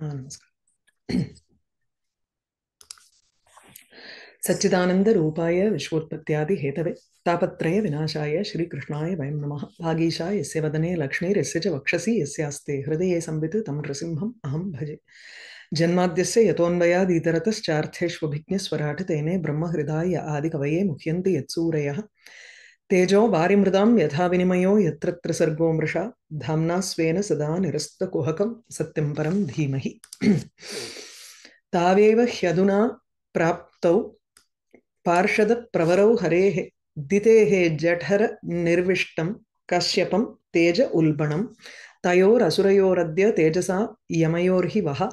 हाँ, नमस्कार सच्चिदानन्दरूपाय विश्वोत्पत्त्यादिहेतवे तापत्रयविनाशाय श्रीकृष्णाय वयं नमः। भागीशा यस्य वदने लक्ष्मीर्यस्य च वक्षसि यस्यास्ते हृदये संवित् तं नृसिंहम् अहं भजे। जन्माद्यस्य यतोऽन्वयादितरतश्चार्थेष्वभिज्ञस्वराट् तेने ब्रह्महृदाय आदिकवये मुह्यन्ति यत्सूरयः। तेजो वारिमृदां यथा विनिमयो यत्र त्रिसर्गो मृषा धाम्ना स्वेन सदा निरस्तकुहकं सत्यं परं धीमहि तावेव ह्यधुना प्राप्तौ पार्षदप्रवरौ हरेः दितेः जठरनिर्विष्टं कश्यपं तेज उल्बणं तयोरसुरयोरद्य तेजसा यमयोर्हि वः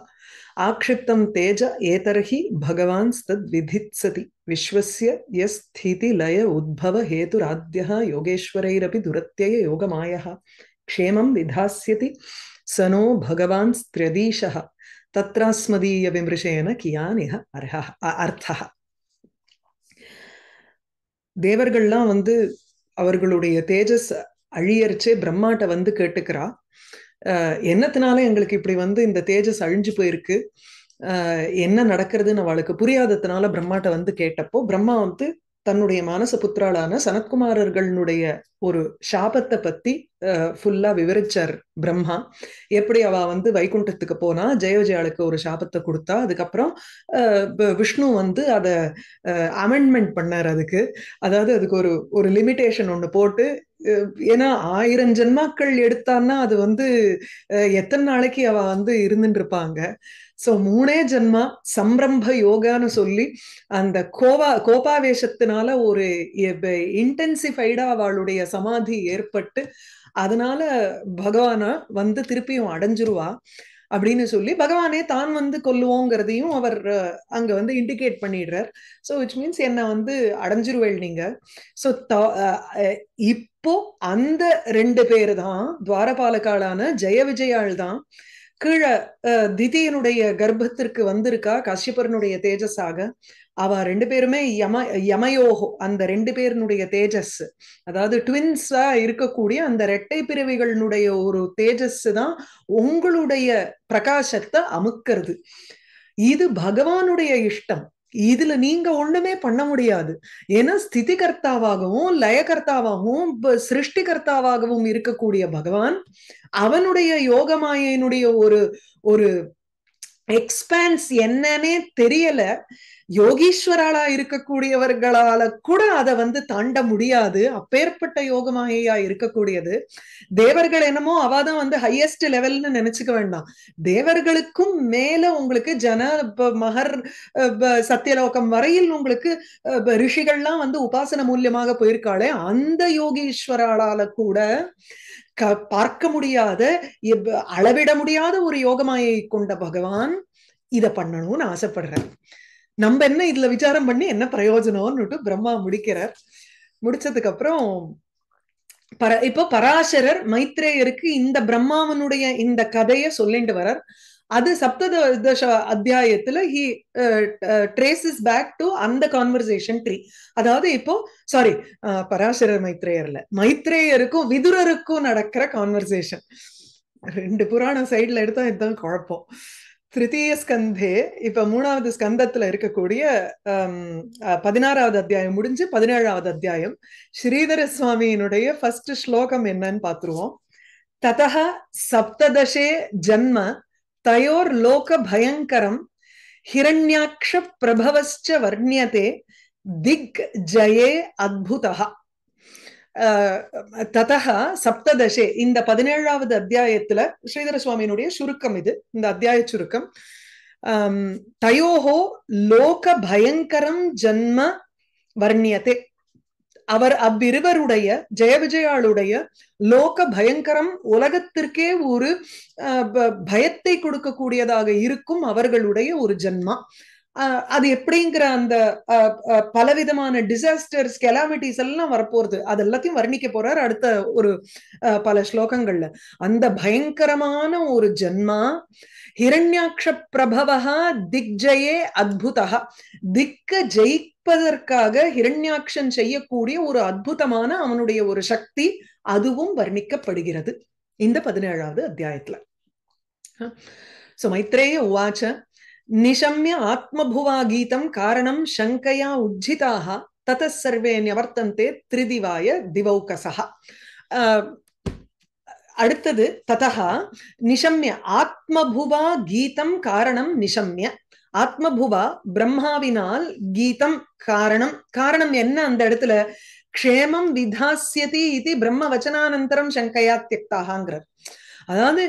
आक्षिप्तं तेज एतर्हि भगवांस्तद्विधित्सति विश्वस्य यस्थितिलय उद्भवहेतुराद्यः योगेश्वरैरपि दुरत्यय योगमायः क्षेमं विधास्यति स नो भगवान्स्त्र्यदीशः தத்ராஸ்மதீயவிமர்சேன கியானிக அர்ஹ அர்த்தः தேவர்கள்லாம் வந்து அவர்களுடைய தேஜஸ் அழியரிச்சே பிரம்மாட்ட வந்து கேட்டுக்கிறா என்னத்தினால எங்களுக்கு இப்படி வந்து இந்த தேஜஸ் அழிஞ்சு போயிருக்கு? என்ன நடக்கிறதுன்னு அவளுக்கு புரியாததுனால பிரம்மாட்ட வந்து கேட்டப்போ பிரம்மா வந்து தன்னுடைய மானச புத்திராளான சனத்குமாரர்களுடைய ஒரு சாபத்தை பத்தி ஃபுல்லா விவரிச்சார் பிரம்மா. எப்படி அவ வந்து வைகுண்டத்துக்கு போனா ஜெயவிஜயாளுக்கு ஒரு சாபத்தை கொடுத்தா அதுக்கப்புறம் விஷ்ணு வந்து அதை அமெண்ட்மெண்ட் பண்ணார் அதுக்கு. அதாவது அதுக்கு ஒரு ஒரு லிமிட்டேஷன் ஒன்று போட்டு ஏன்னா ஆயிரம் ஜென்மாக்கள் எடுத்தான்னா அது வந்து எத்தனை நாளைக்கு அவ வந்து இருந்துட்டு இருப்பாங்க சோ மூணே ஜென்மா சம்ரம்ப யோகான்னு சொல்லி அந்த கோபா கோபாவேசத்தினால ஒரு இன்டென்சிஃபைடா அவளுடைய சமாதி ஏற்பட்டு அதனால பகவான வந்து திருப்பியும் அடைஞ்சிருவா. அப்படின்னு சொல்லி பகவானே தான் வந்து கொல்லுவோங்கிறதையும் அவர் அங்க வந்து இண்டிகேட் பண்ணிடுறார். ஸோ விச் மீன்ஸ் என்ன வந்து அடைஞ்சிருவேள் நீங்க. ஸோ இப்போ அந்த ரெண்டு பேர் தான் துவாரபாலகாலான ஜெய விஜயாள் தான் கீழே திதியனுடைய கர்ப்பத்திற்கு வந்திருக்கா கஷ்யப்பரனுடைய தேஜஸாக. அவ ரெண்டு பேருமே யம யமயோகோ அந்த ரெண்டு பேருனுடைய தேஜஸ். அதாவது ட்வின்ஸா இருக்கக்கூடிய அந்த ரெட்டை பிறவிகளினுடைய ஒரு தேஜஸ் தான் உங்களுடைய பிரகாசத்தை அமுக்கிறது. இது பகவானுடைய இஷ்டம். இதுல நீங்க ஒண்ணுமே பண்ண முடியாது. ஏன்னா ஸ்திதி கர்த்தாவாகவும் லயகர்த்தாவாகவும் சிருஷ்டிகர்த்தாவாகவும் இருக்கக்கூடிய பகவான் அவனுடைய யோகமாயினுடைய ஒரு ஒரு எக்ஸ்பான்ஸ் என்னன்னே தெரியல. யோகீஸ்வராளா இருக்கக்கூடியவர்களால கூட அதை வந்து தாண்ட முடியாது. அப்பேற்பட்ட யோகமாயா இருக்கக்கூடியது. தேவர்கள் என்னமோ அவாதான் வந்து ஹையஸ்ட் லெவல்னு நினைச்சுக்க வேண்டாம். தேவர்களுக்கும் மேல உங்களுக்கு ஜன மகர் சத்தியலோகம் வரையில் உங்களுக்கு ரிஷிகள்லாம் வந்து உபாசன மூலியமாக போயிருக்காளே. அந்த யோகீஸ்வராளால கூட பார்க்க முடியாத அளவிட முடியாத ஒரு யோகமாயை கொண்ட பகவான் இத பண்ணணும்னு ஆசைப்படுறார். நம்ம என்ன இதுல விசாரம் பண்ணி என்ன பிரயோஜனம்னுட்டு பிரம்மா முடிக்கிறார். முடிச்சதுக்கு அப்புறம் பர இப்போ பராசரர் மைத்ரேயருக்கு இந்த பிரம்மாவனுடைய இந்த கதையை சொல்லிட்டு வரார் அது சப்ததோஷ அத்தியாயத்துல ஹி ட்ரேசஸ் பேக் டு அந்த கான்வர்சேஷன் ட்ரீ அதாவது இப்போ சாரி uh, பராசரர் மைத்ரேயர்ல. மைத்ரேயருக்கும் விதுரருக்கும் நடக்கிற கான்வர்சேஷன் ரெண்டு புராண சைட்ல எடுத்தா இதுதான் குழப்பம். திருத்தீய ஸ்கந்தே இப்ப மூணாவது ஸ்கந்தத்துல இருக்கக்கூடிய um, uh, பதினாறாவது அத்தியாயம் முடிஞ்சு பதினேழாவது அத்தியாயம். ஸ்ரீதர சுவாமியினுடைய ஃபர்ஸ்ட் ஸ்லோகம் என்னன்னு பாத்துருவோம் ததா சப்ததசே ஜன்ம தயோர் லோக பயங்கரம் ஹிரண்யாட்ச பிரபவச்ச வர்ணியதே திக் ஜயே அத்புதா ததா சப்ததசே இந்த பதினேழாவது அத்தியாயத்துல ஸ்ரீதர சுவாமியினுடைய சுருக்கம் இது இந்த அத்தியாய சுருக்கம். தயோஹோ லோக பயங்கரம் ஜன்ம வர்ணியதே. அவர் அவ்விருவருடைய ஜெய விஜயாளுடைய லோக பயங்கரம் உலகத்திற்கே ஒரு பயத்தை கொடுக்கக்கூடியதாக இருக்கும் அவர்களுடைய ஒரு ஜென்மா. அது எப்படிங்கிற அந்த பலவிதமான டிசாஸ்டர்ஸ் கெலாமிட்டிஸ் எல்லாம் வரப்போறது. அது எல்லாத்தையும் வர்ணிக்க போறார் அடுத்த ஒரு பல ஸ்லோகங்கள்ல. அந்த பயங்கரமான ஒரு ஜென்மா ஹிரண்யாட்ச பிரபவா திக்ஜயே அத்புதா திக்க கற்பதற்காக ஹிரண்யாட்சன் செய்யக்கூடிய ஒரு அற்புதமான அவனுடைய ஒரு சக்தி அதுவும் வர்ணிக்கப்படுகிறது. இந்த பதினேழாவது அத்தியாயத்துல. சோ மைத்ரேய உவாச்ச நிஷம்ய ஆத்மபுவா கீதம் காரணம் சங்கையா உஜ்ஜிதாக தத சர்வே நியவர்த்தந்தே திரிதிவாய திவௌகசா அடுத்தது ததா நிஷம்ய ஆத்மபுவா கீதம் காரணம் நிஷம்ய. ஆத்மபுவா பிரம்மாவினால் கீதம் காரணம். காரணம் என்ன அந்த இடத்துல? க்ஷேமம் விதாசியதி இது பிரம்ம வச்சனானந்தரம் சங்கையா தியக்தாகாங்கிறார் அதாவது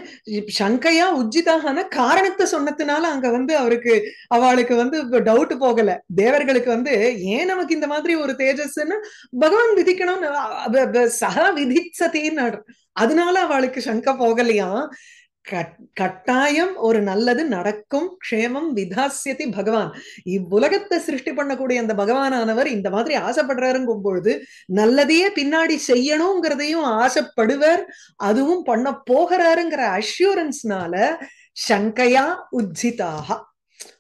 சங்கையா உஜ்ஜிதாகன காரணத்தை சொன்னதுனால அங்க வந்து அவருக்கு அவளுக்கு வந்து டவுட் போகல. தேவர்களுக்கு வந்து ஏன் நமக்கு இந்த மாதிரி ஒரு தேஜஸ்ன்னு பகவான் விதிக்கணும்னு சக விதிச்சதின்னு அதனால அவளுக்கு சங்க போகலையா கட்டாயம் ஒரு நல்லது நடக்கும் க்ஷேமம் விதாசியதி பகவான். இவ்வுலகத்தை சிருஷ்டி பண்ணக்கூடிய அந்த பகவானானவர் இந்த மாதிரி ஆசைப்படுறாருங்கும் பொழுது நல்லதையே பின்னாடி செய்யணுங்கிறதையும் ஆசைப்படுவர் அதுவும் பண்ண போகிறாருங்கிற அஷ்யூரன்ஸ்னால சங்கையா உஜ்ஜிதாக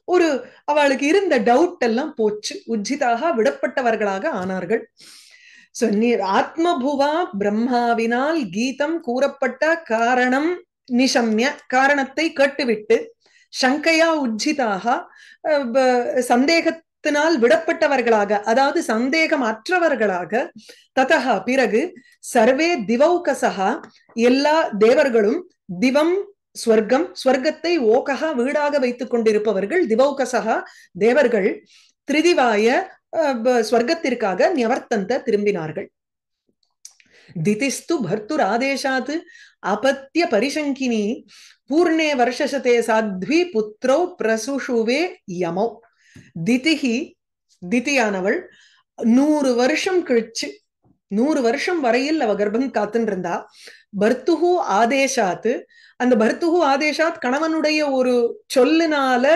ஒரு அவளுக்கு இருந்த டவுட் எல்லாம் போச்சு உஜ்ஜிதாக விடப்பட்டவர்களாக ஆனார்கள். ஆத்மபுவா பிரம்மாவினால் கீதம் கூறப்பட்ட காரணம் நிஷம்ய காரணத்தை கேட்டுவிட்டு சங்கையா உஜ்ஜிதாக சந்தேகத்தினால் விடப்பட்டவர்களாக அதாவது சந்தேகம் அற்றவர்களாக ததா பிறகு சர்வே திவௌகசகா எல்லா தேவர்களும் திவம் ஸ்வர்க்கம் ஸ்வர்க்கத்தை ஓககா வீடாக வைத்துக் கொண்டிருப்பவர்கள் திவௌகசகா தேவர்கள் திரிதிவாய ஸ்வர்க்கத்திற்காக நியவர்த்தந்த திரும்பினார்கள். திதிஸ்து பர்த்துர் ஆதேசாத் அபத்திய பரிசங்கினி பூர்ணே வருஷசதே சாத்வி புத்திரோ பிரசுஷுவே யமோ. திதிகி திதியானவள் நூறு வருஷம் கழிச்சு நூறு வருஷம் வரையில் அவ கர்ப்பம் காத்துன்னு இருந்தா பர்த்துகு ஆதேஷாத்து அந்த பர்த்துகு ஆதேஷாத் கணவனுடைய ஒரு சொல்லுனால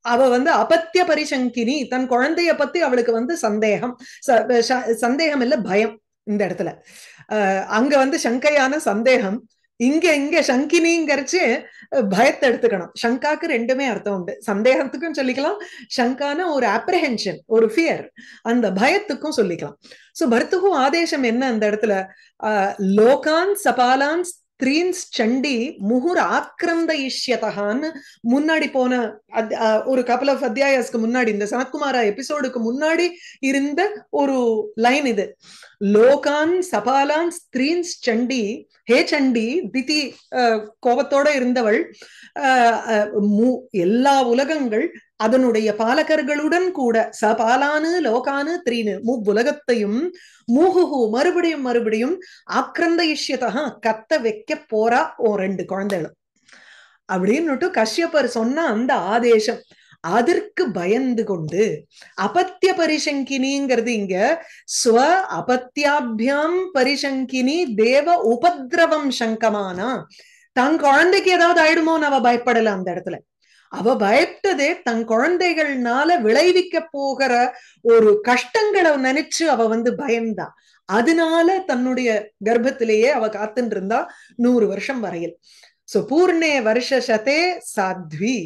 அவ வந்து அபத்திய பரிசங்கினி தன் குழந்தைய பத்தி அவளுக்கு வந்து சந்தேகம் சந்தேகம் இல்ல பயம் இந்த இடத்துல. அஹ் அங்க வந்து சங்கையான சந்தேகம் இங்க இங்க சங்கினிங்கிறச்சு பயத்தை எடுத்துக்கணும். சங்காக்கு ரெண்டுமே அர்த்தம் உண்டு. சந்தேகத்துக்கும் சொல்லிக்கலாம் சங்கான ஒரு அப்ரஹென்ஷன் ஒரு ஃபியர் அந்த பயத்துக்கும் சொல்லிக்கலாம். சோ பர்த்துக்கும் ஆதேசம் என்ன அந்த இடத்துல? லோகான் சபாலான் ஸ்திரீன்ஸ் சண்டி முகுர் ஆக்கிரந்த இஷ்யதகான்னு முன்னாடி போன ஒரு கபல் ஆஃப் அத்தியாயஸ்க்கு முன்னாடி இந்த சனத்குமாரா எபிசோடுக்கு முன்னாடி இருந்த ஒரு லைன் இது. லோகான் சபாலான் ஸ்திரீன்ஸ் சண்டி ஹே சண்டி திதி கோபத்தோட இருந்தவள் எல்லா உலகங்கள் அதனுடைய பாலகர்களுடன் கூட சபாலானு லோகானு த்ரீனு உலகத்தையும் மூகுஹு மறுபடியும் மறுபடியும் ஆக்கிரந்த இஷ்யத்தகா கத்த வைக்க போறா ஓ ரெண்டு குழந்தைகளும். அப்படின்னுட்டு கஷ்யப்பர் சொன்ன அந்த ஆதேசம். அதற்கு பயந்து கொண்டு அபத்திய பரிசங்கினிங்கிறது இங்க. ஸ்வ அபத்தியாபியாம் பரிசங்கினி தேவ உபதிரவம் சங்கமானா. தன் குழந்தைக்கு ஏதாவது ஆயிடுமோன்னு அவ பயப்படல அந்த இடத்துல. அவ பயப்பட்டதே தன் குழந்தைகள்னால விளைவிக்க போகிற ஒரு கஷ்டங்களை நினைச்சு அவ வந்து பயந்தா. அதனால தன்னுடைய கர்ப்பத்திலேயே அவ காத்துட்டு இருந்தா நூறு வருஷம் வரையில். சோ பூர்ணே வருஷ சதே சாத்வி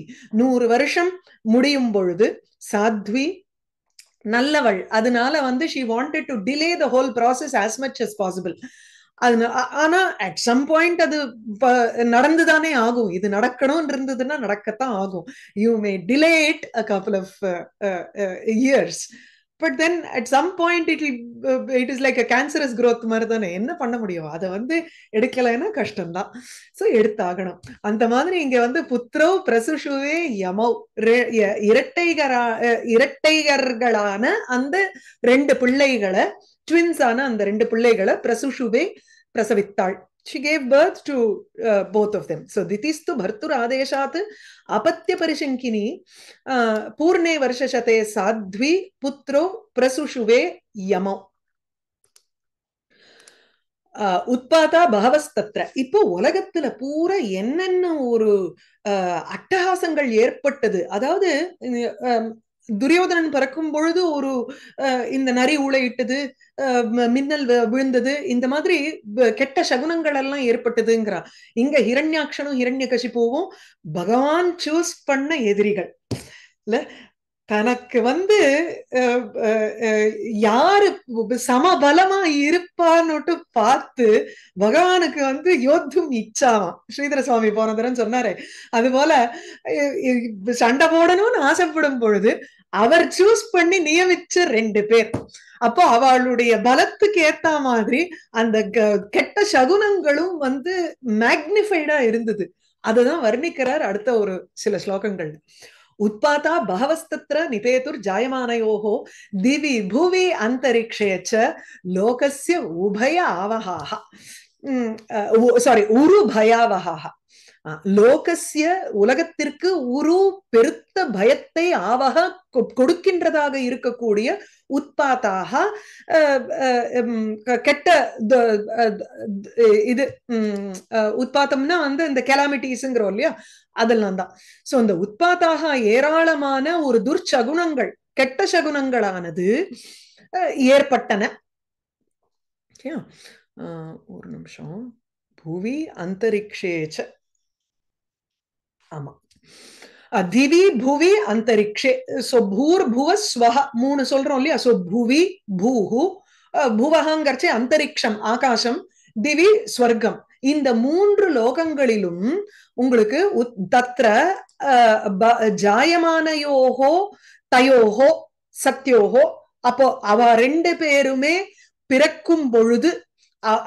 நூறு வருஷம் முடியும் பொழுது சாத்வி நல்லவள். அதனால வந்து she wanted to delay the whole process as much as possible அது ஆனா அட் சம் பாயிண்ட் அது நடந்துதானே ஆகும். இது நடக்கணும் இருந்ததுன்னா நடக்கத்தான் ஆகும். You may delay it a couple of years but then at some point it it is like a cancerous growth மாதிரி தானே. என்ன பண்ண முடியும்? அதை வந்து எடுக்கலைன்னா கஷ்டம்தான். ஸோ எடுத்தாகணும். அந்த மாதிரி இங்க வந்து புத்திரோ பிரசுஷுவே யமௌ இரட்டைகரா இரட்டைகர்களான அந்த ரெண்டு பிள்ளைகளை ட்வின்ஸான அந்த ரெண்டு பிள்ளைகளை பிரசுஷுவே பிரசவித்தாள். She gave birth to uh, both of them so ditistu bhartur adeshat apatya parishankini uh, purne varshashate sadhvi putro prasushuve yamo உத்பாதா பகவஸ்தத்ர இப்போ உலகத்துல பூரா என்னென்ன ஒரு அட்டகாசங்கள் ஏற்பட்டது அதாவது துரியோதனன் பிறக்கும் பொழுது ஒரு இந்த நரி ஊழையிட்டது மின்னல் விழுந்தது இந்த மாதிரி கெட்ட சகுனங்கள் எல்லாம் ஏற்பட்டதுங்கிறா. இங்க ஹிரண்யாட்சனும் ஹிரண்ய கசிப்புவும் பகவான் சூஸ் பண்ண எதிரிகள். இல்ல? தனக்கு வந்து யாரு சமபலமா இருப்பான்னுட்டு பார்த்து பகவானுக்கு வந்து யோத்தும் இச்சாவாம். ஸ்ரீதர சுவாமி போன தரம் சொன்னாரு அது போல சண்டை போடணும்னு ஆசைப்படும் பொழுது அவர் சூஸ் பண்ணி நியமிச்ச ரெண்டு பேர். அப்போ அவளுடைய பலத்துக்கு ஏத்த மாதிரி அந்த கெட்ட சகுனங்களும் வந்து மேக்னிஃபைடா இருந்தது. அதுதான் வர்ணிக்கிறார் அடுத்த ஒரு சில ஸ்லோகங்கள். உத்பாதா பகவஸ்தத்ர நிபேதுர் ஜாயமானயோகோ திவி புவி அந்தரிக்ஷேச்ச லோகசிய உபய ஆவகாக சாரி உரு பயாவகாக லோகசிய உலகத்திற்கு உரு பெருத்த பயத்தை ஆவக கொடுக்கின்றதாக இருக்கக்கூடிய உத்பாத்தாக கெட்ட இது உத்பாத்தம்னா வந்து இந்த கெலாமிட்டிஸ்ங்கிறோம் இல்லையா? அதெல்லாம் தான். சோ இந்த உத்பாத்தாக ஏராளமான ஒரு துர்ச்சகுணங்கள் கெட்ட சகுனங்களானது ஏற்பட்டன. ஒரு நிமிஷம். புவி அந்தரிக்ஷேச்ச ஆமா. திவி புவி அந்தரிக்ஷே சோ பூர் புவ ஸ்வஹ மூணு சொல்றோம் இல்லையா? சோ புவி பூஹு புவகங்கிறச்சே அந்தரிக்ஷம் ஆகாசம் திவி ஸ்வர்க்கம். இந்த மூன்று லோகங்களிலும் உங்களுக்கு தத்ர ஜாயமானயோகோ தயோகோ சத்யோகோ அப்போ அவ ரெண்டு பேருமே பிறக்கும் பொழுது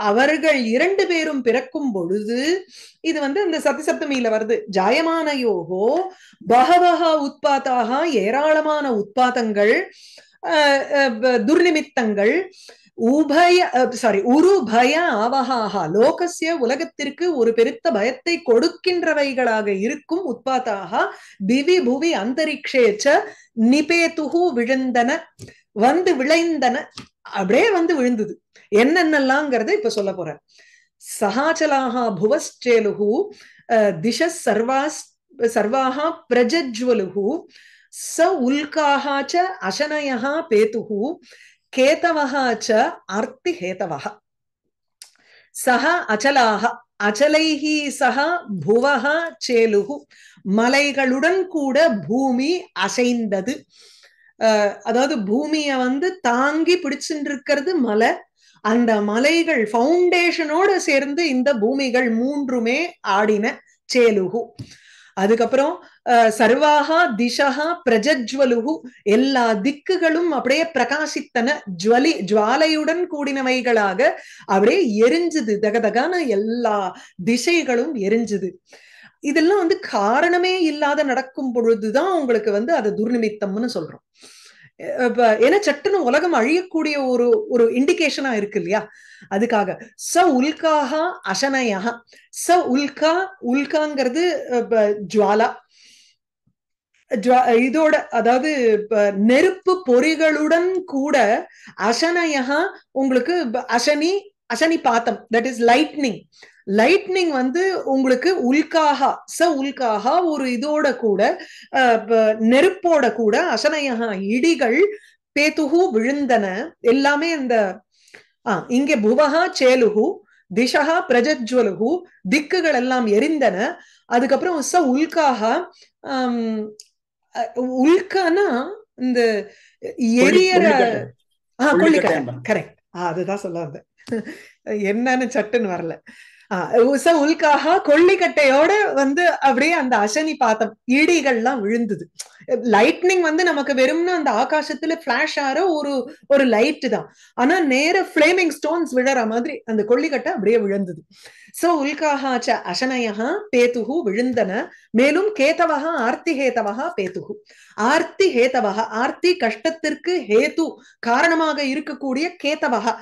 அவர்கள் இரண்டு பேரும் பிறக்கும் பொழுது இது வந்து இந்த சத்திசப்தமியில வருது. ஜாயமானயோகோ பகவக உத்பாத்தாக ஏராளமான உத்பாதங்கள் துர்நிமித்தங்கள் உபய சாரி உரு பய ஆவகாக லோகசிய உலகத்திற்கு ஒரு பெருத்த பயத்தை கொடுக்கின்றவைகளாக இருக்கும் உத்பாத்தாக பிவி புவி அந்தரிக்ஷேச்ச நிபேதுகு விழுந்தன வந்து விளைந்தன. அப்படியே வந்து விழுந்தது. என்னென்னலாம்ங்கிறத இப்ப சொல்ல போறேன். சகாச்சலாக புவஸ்டேலுகு திஷ சர்வாஸ் சர்வாக பிரஜஜ்வலுகு ச உல்காக ச அசனய பேதுகு ச அர்த்தி ஹேதவக சக அச்சலாக அச்சலைஹி சக புவக சேலுகு மலைகளுடன் கூட பூமி அசைந்தது. அதாவது பூமிய வந்து தாங்கி பிடிச்சுட்டு இருக்கிறது மலை. அந்த மலைகள் ஃபவுண்டேஷனோட சேர்ந்து இந்த பூமிகள் மூன்றுமே ஆடின சேலுகு. அதுக்கப்புறம் சர்வாகா திசகா பிரஜஜ்வலுகு எல்லா திக்குகளும் அப்படியே பிரகாசித்தன ஜுவலி ஜுவாலையுடன் கூடினவைகளாக அப்படியே எரிஞ்சுது. தகதகான எல்லா திசைகளும் எரிஞ்சுது. இதெல்லாம் வந்து காரணமே இல்லாத நடக்கும் பொழுதுதான் உங்களுக்கு வந்து அது துர்நிமித்தம்னு சொல்றோம். ஏன்னா சட்டுன்னு உலகம் அழியக்கூடிய ஒரு ஒரு இண்டிகேஷனா இருக்கு இல்லையா? அதுக்காக ச உல்காக அசனயா ச உல்கா உல்காங்கிறது ஜுவாலா. இதோட அதாவது நெருப்பு பொறிகளுடன் கூட அசனையா உங்களுக்கு அசனி அசனி பாத்தம் தட் இஸ் லைட்னிங் லைட்னிங் வந்து உங்களுக்கு உல்காகா ச உல்காகா ஒரு இதோட கூட நெருப்போட கூட அசனையகா இடிகள் பேத்துகு விழுந்தன எல்லாமே இந்த ஆஹ் இங்க புவகா சேலுகு திசகா பிரஜஜ்வலுகு திக்குகள் எல்லாம் எரிந்தன. அதுக்கப்புறம் ச உல்காகா உல்கானா இந்த எரியற ஆஹ் கொல்லிக்கட்டை. கரெக்ட் அதுதான் சொல்ல வந்தேன். என்னன்னு சட்டுன்னு வரல. உச உல்காக கொல்லிக்கட்டையோட வந்து அப்படியே அந்த அசனி பாத்தம் இடிகள்லாம் விழுந்தது. லைட்னிங் வந்து நமக்கு வெறும்னா அந்த ஆகாசத்துல பிளாஷ் ஆற ஒரு ஒரு லைட் தான். ஆனா நேர பிளேமிங் ஸ்டோன்ஸ் விழற மாதிரி அந்த கொல்லிக்கட்டை அப்படியே விழுந்தது. சோ உல்காஹாச்ச அசனயா பேத்துகு விழுந்தன. மேலும் கேத்தவகா ஆர்த்தி ஹேத்தவகா பேத்துகு ஆர்த்தி ஹேத்தவகா ஆர்த்தி கஷ்டத்திற்கு ஹேத்து காரணமாக இருக்கக்கூடிய கேத்தவகா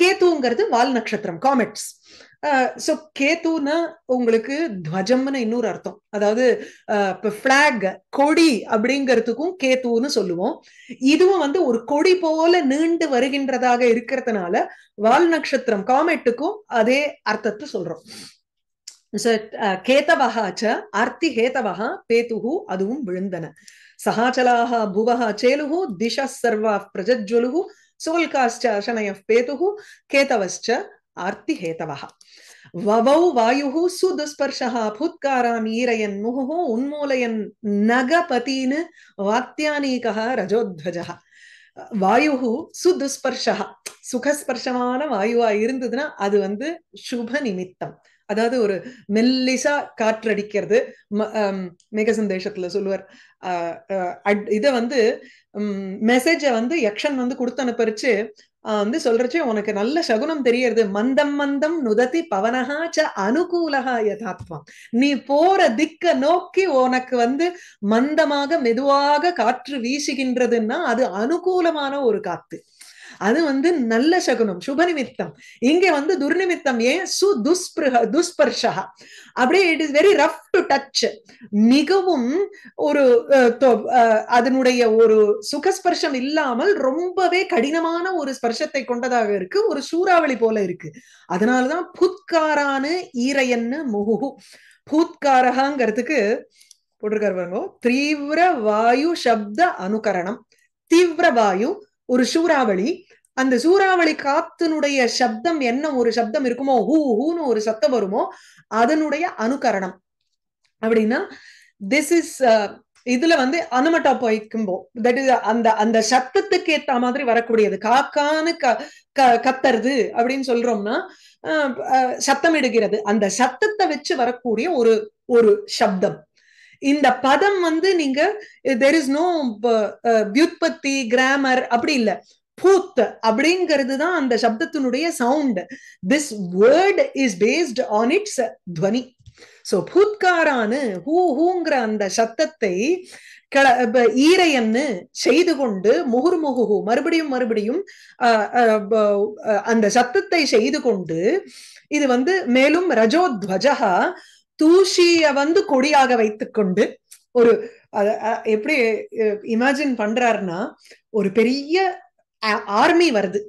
கேத்துங்கிறது வால் நட்சத்திரம் காமெட்ஸ் சோ கேத்துனா உங்களுக்கு துவஜம்னு இன்னொரு அர்த்தம். அதாவது இப்போ ஃபிளாக் கொடி அப்படிங்கிறதுக்கும் கேத்துன்னு சொல்லுவோம். இதுவும் வந்து ஒரு கொடி போல நீண்டு வருகின்றதாக இருக்கிறதுனால வால் நட்சத்திரம் காமெட்டுக்கும் அதே அர்த்தத்தை சொல்றோம். கேத்தவகாச்ச அர்த்தி ஹேதவகா பேத்துகு அதுவும் விழுந்தன. சகாச்சலாக புவக சேலுகு திஷ சர்வா பிரஜஜ்வலுகு சோல்காஸ்ட அசனய பேத்துகு கேதவஸ்ச ஆர்த்தி ஹேதவக வவௌ வாயு சுதுஸ்பர்ஷா புத்காராம் ஈரயன் முகு உன்மூலயன் நகபதீனு வாத்தியானீகா ரஜோத்வஜா வாயு சுதுஸ்பர்ஷா சுகஸ்பர்ஷமான வாயுவா இருந்ததுன்னா அது வந்து சுப நிமித்தம். அதாவது ஒரு மெல்லிசா காற்றடிக்கிறது. மேக சந்தேஷத்துல சொல்லுவார். இத வந்து மெசேஜ வந்து யக்ஷன் வந்து கொடுத்து அனுப்பரிச்சு வந்து சொல்றச்சு உனக்கு நல்ல சகுனம் தெரியறது. மந்தம் மந்தம் நுதத்தி பவனகா ச அனுகூலகா யதாத்மா நீ போற திக்க நோக்கி உனக்கு வந்து மந்தமாக மெதுவாக காற்று வீசுகின்றதுன்னா அது அனுகூலமான ஒரு காத்து. அது வந்து நல்ல சகுனம் சுப நிமித்தம் இங்க வந்து துர்நிமித்தம் ஏன்? சு துஸ்பிருக துஸ்பர்ஷா அப்படியே it is very rough to touch மிகவும் ஒரு அதனுடைய ஒரு சுகஸ்பர்ஷம் இல்லாமல் ரொம்பவே கடினமான ஒரு ஸ்பர்ஷத்தை கொண்டதாக இருக்கு. ஒரு சூறாவளி போல இருக்கு. அதனாலதான் புத்காரானு ஈரையன்னு முகு பூத்காரகாங்கிறதுக்கு போட்டிருக்காரு பாருங்க. தீவிர வாயு சப்த அனுகரணம். தீவிர வாயு ஒரு சூறாவளி. அந்த சூறாவளி காத்தினுடைய சப்தம் என்ன ஒரு சப்தம் இருக்குமோ ஹூ ஹூன்னு ஒரு சத்தம் வருமோ அதனுடைய அனுகரணம். அப்படின்னா திஸ் இஸ் uh, இதுல வந்து அனுமட்டா போய்க்கும்போ தட் இஸ் அந்த அந்த சத்தத்துக்கு ஏத்த மாதிரி வரக்கூடியது. காக்கான்னு க கத்துறது அப்படின்னு சொல்றோம்னா சத்தம் இடுகிறது அந்த சத்தத்தை வச்சு வரக்கூடிய ஒரு ஒரு சப்தம். இந்த பதம் வந்து நீங்க தெர் இஸ் நோ வியுத்பத்தி கிராமர் அப்படி இல்ல. பூத் அப்படிங்கிறது தான் அந்த சப்தத்தினுடைய sound this word is based on its துவனி சோ பூத்காரானு ஹூ ஹூங்கிற அந்த சத்தத்தை ஈரையன்னு செய்து கொண்டு முகுர்முகு மறுபடியும் மறுபடியும் அந்த சத்தத்தை செய்து கொண்டு இது வந்து மேலும் ரஜோத்வஜா தூஷிய வந்து கொடியாக வைத்துக்கொண்டு ஒரு எப்படி இமேஜின் பண்றாருன்னா ஒரு பெரிய ஆர்மி வருது.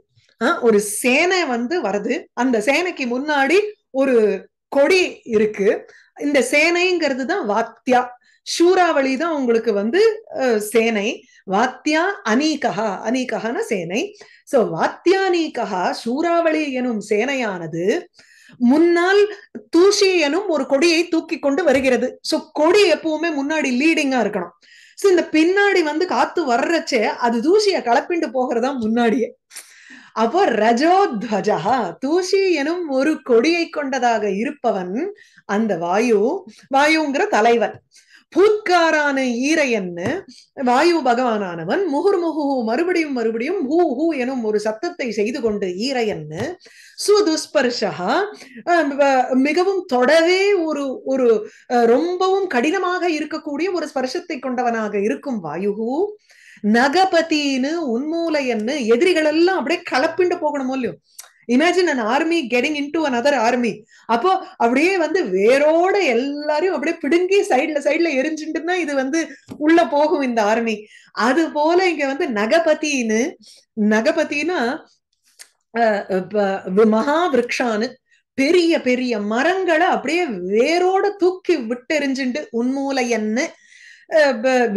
ஒரு சேனை வந்து வருது. அந்த சேனைக்கு முன்னாடி ஒரு கொடி இருக்கு. இந்த சேனைங்கிறது தான் வாத்தியா சூறாவளி தான் உங்களுக்கு வந்து சேனை. வாத்தியா அனீகஹா அனீகன சேனை. சோ வாத்தியானீகா சூறாவளி எனும் சேனையானது முன்னால் தூசி எனும் ஒரு கொடியை தூக்கி கொண்டு வருகிறது. சோ கொடி எப்பவுமே முன்னாடி லீடிங்கா இருக்கணும். சோ இந்த பின்னாடி வந்து காத்து வர்றச்சே அது தூசிய கலப்பிண்டு போகிறதா முன்னாடியே. அப்போ ரஜோத்வஜா தூசி எனும் ஒரு கொடியை கொண்டதாக இருப்பவன் அந்த வாயு வாயுங்கிற தலைவன். பூத்காரான ஈரையன்னு வாயு பகவானானவன் முகுர்முகு மறுபடியும் மறுபடியும் ஹூ ஹூ எனும் ஒரு சத்தத்தை செய்து கொண்டு ஈரையன்னு சுதுஸ்பர்ஷா மிகவும் தொடவே ஒரு ஒரு ரொம்பவும் கடினமாக இருக்கக்கூடிய ஒரு ஸ்பர்ஷத்தை கொண்டவனாக இருக்கும் வாயுகு நகபதினு உன்மூலையன்னு எதிரிகள் எல்லாம் அப்படியே கலப்பிண்டு போகணுமோ இல்லையோ? Imagine an army getting into another army அப்போ அப்படியே வந்து வேரோட எல்லாரையும் அப்படியே பிடுங்கி சைட்ல சைட்ல எரிஞ்சுட்டுன்னா இது வந்து உள்ள போகும் இந்த ஆர்மி அது போல இங்க வந்து நகபத்தின்னு நகபத்தின்னா மகாவிருக்ஷானு பெரிய பெரிய மரங்களை அப்படியே வேரோட தூக்கி விட்டெறிஞ்சுண்டு உன்மூலையன்னு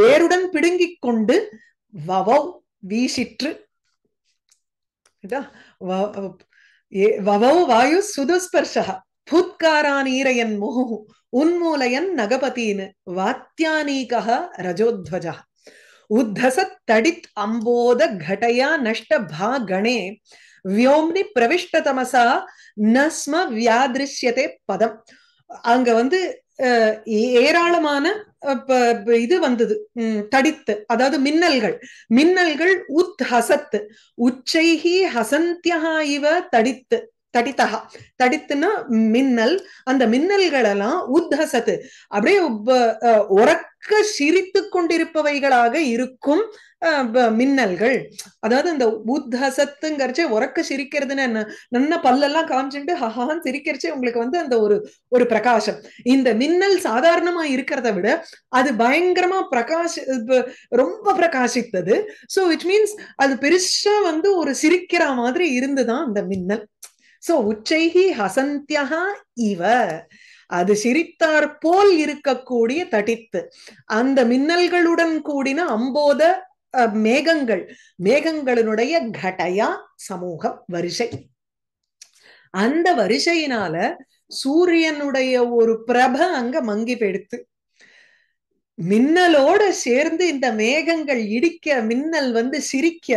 வேருடன் பிடுங்கி கொண்டு வவவ் வீசிற்று. வவௌ வாயு சுதுஸ்பர்ஷா புத்காரானீரயன் முகு உன்மூலயன் நகபதீன். வாத்தியானீகா ரஜோத்வஜா உத்தசத் தடித் அம்போத கடயா நஷ்ட பா கணே வியோம்னி பிரவிஷ்டதமசா நஸ்ம வியாதிருஷ்யதே பதம். அங்க வந்து ஏராளமான இது வந்தது. தடித்து. அதாவது மின்னல்கள். மின்னல்கள் உத் ஹசத்து. உச்சைகி ஹசந்தியா இவ தடித்து. தடித்தகா. தடித்துன்னா மின்னல். அந்த மின்னல்கள் எல்லாம் உத்தசத்து அப்படியே உறக்க சிரித்து கொண்டிருப்பவைகளாக இருக்கும் மின்னல்கள். அதாவது இந்த உத்தசத்துங்கிறச்சே உறக்க சிரிக்கிறதுன்னு என்ன நல்ல பல்லெல்லாம் காமிச்சுட்டு ஹஹான்னு சிரிக்கிறச்சே உங்களுக்கு வந்து அந்த ஒரு ஒரு பிரகாசம். இந்த மின்னல் சாதாரணமா இருக்கிறத விட அது பயங்கரமா பிரகாஷ் ரொம்ப பிரகாசித்தது. சோ இட் மீன்ஸ் அது பெருசா வந்து ஒரு சிரிக்கிற மாதிரி இருந்துதான் அந்த மின்னல். சோ உச்சைகி ஹசந்தியா இவ. அது சிரித்தார் போல் இருக்கக்கூடிய தடித்து. அந்த மின்னல்களுடன் கூடின அம்போத மேகங்கள். மேகங்களினுடைய கடயா சமூகம் வரிசை. அந்த வரிசையினால சூரியனுடைய ஒரு பிரப அங்க மங்கி போயிடுத்து மின்னலோட சேர்ந்து இந்த மேகங்கள் இடிக்க மின்னல் வந்து சிரிக்க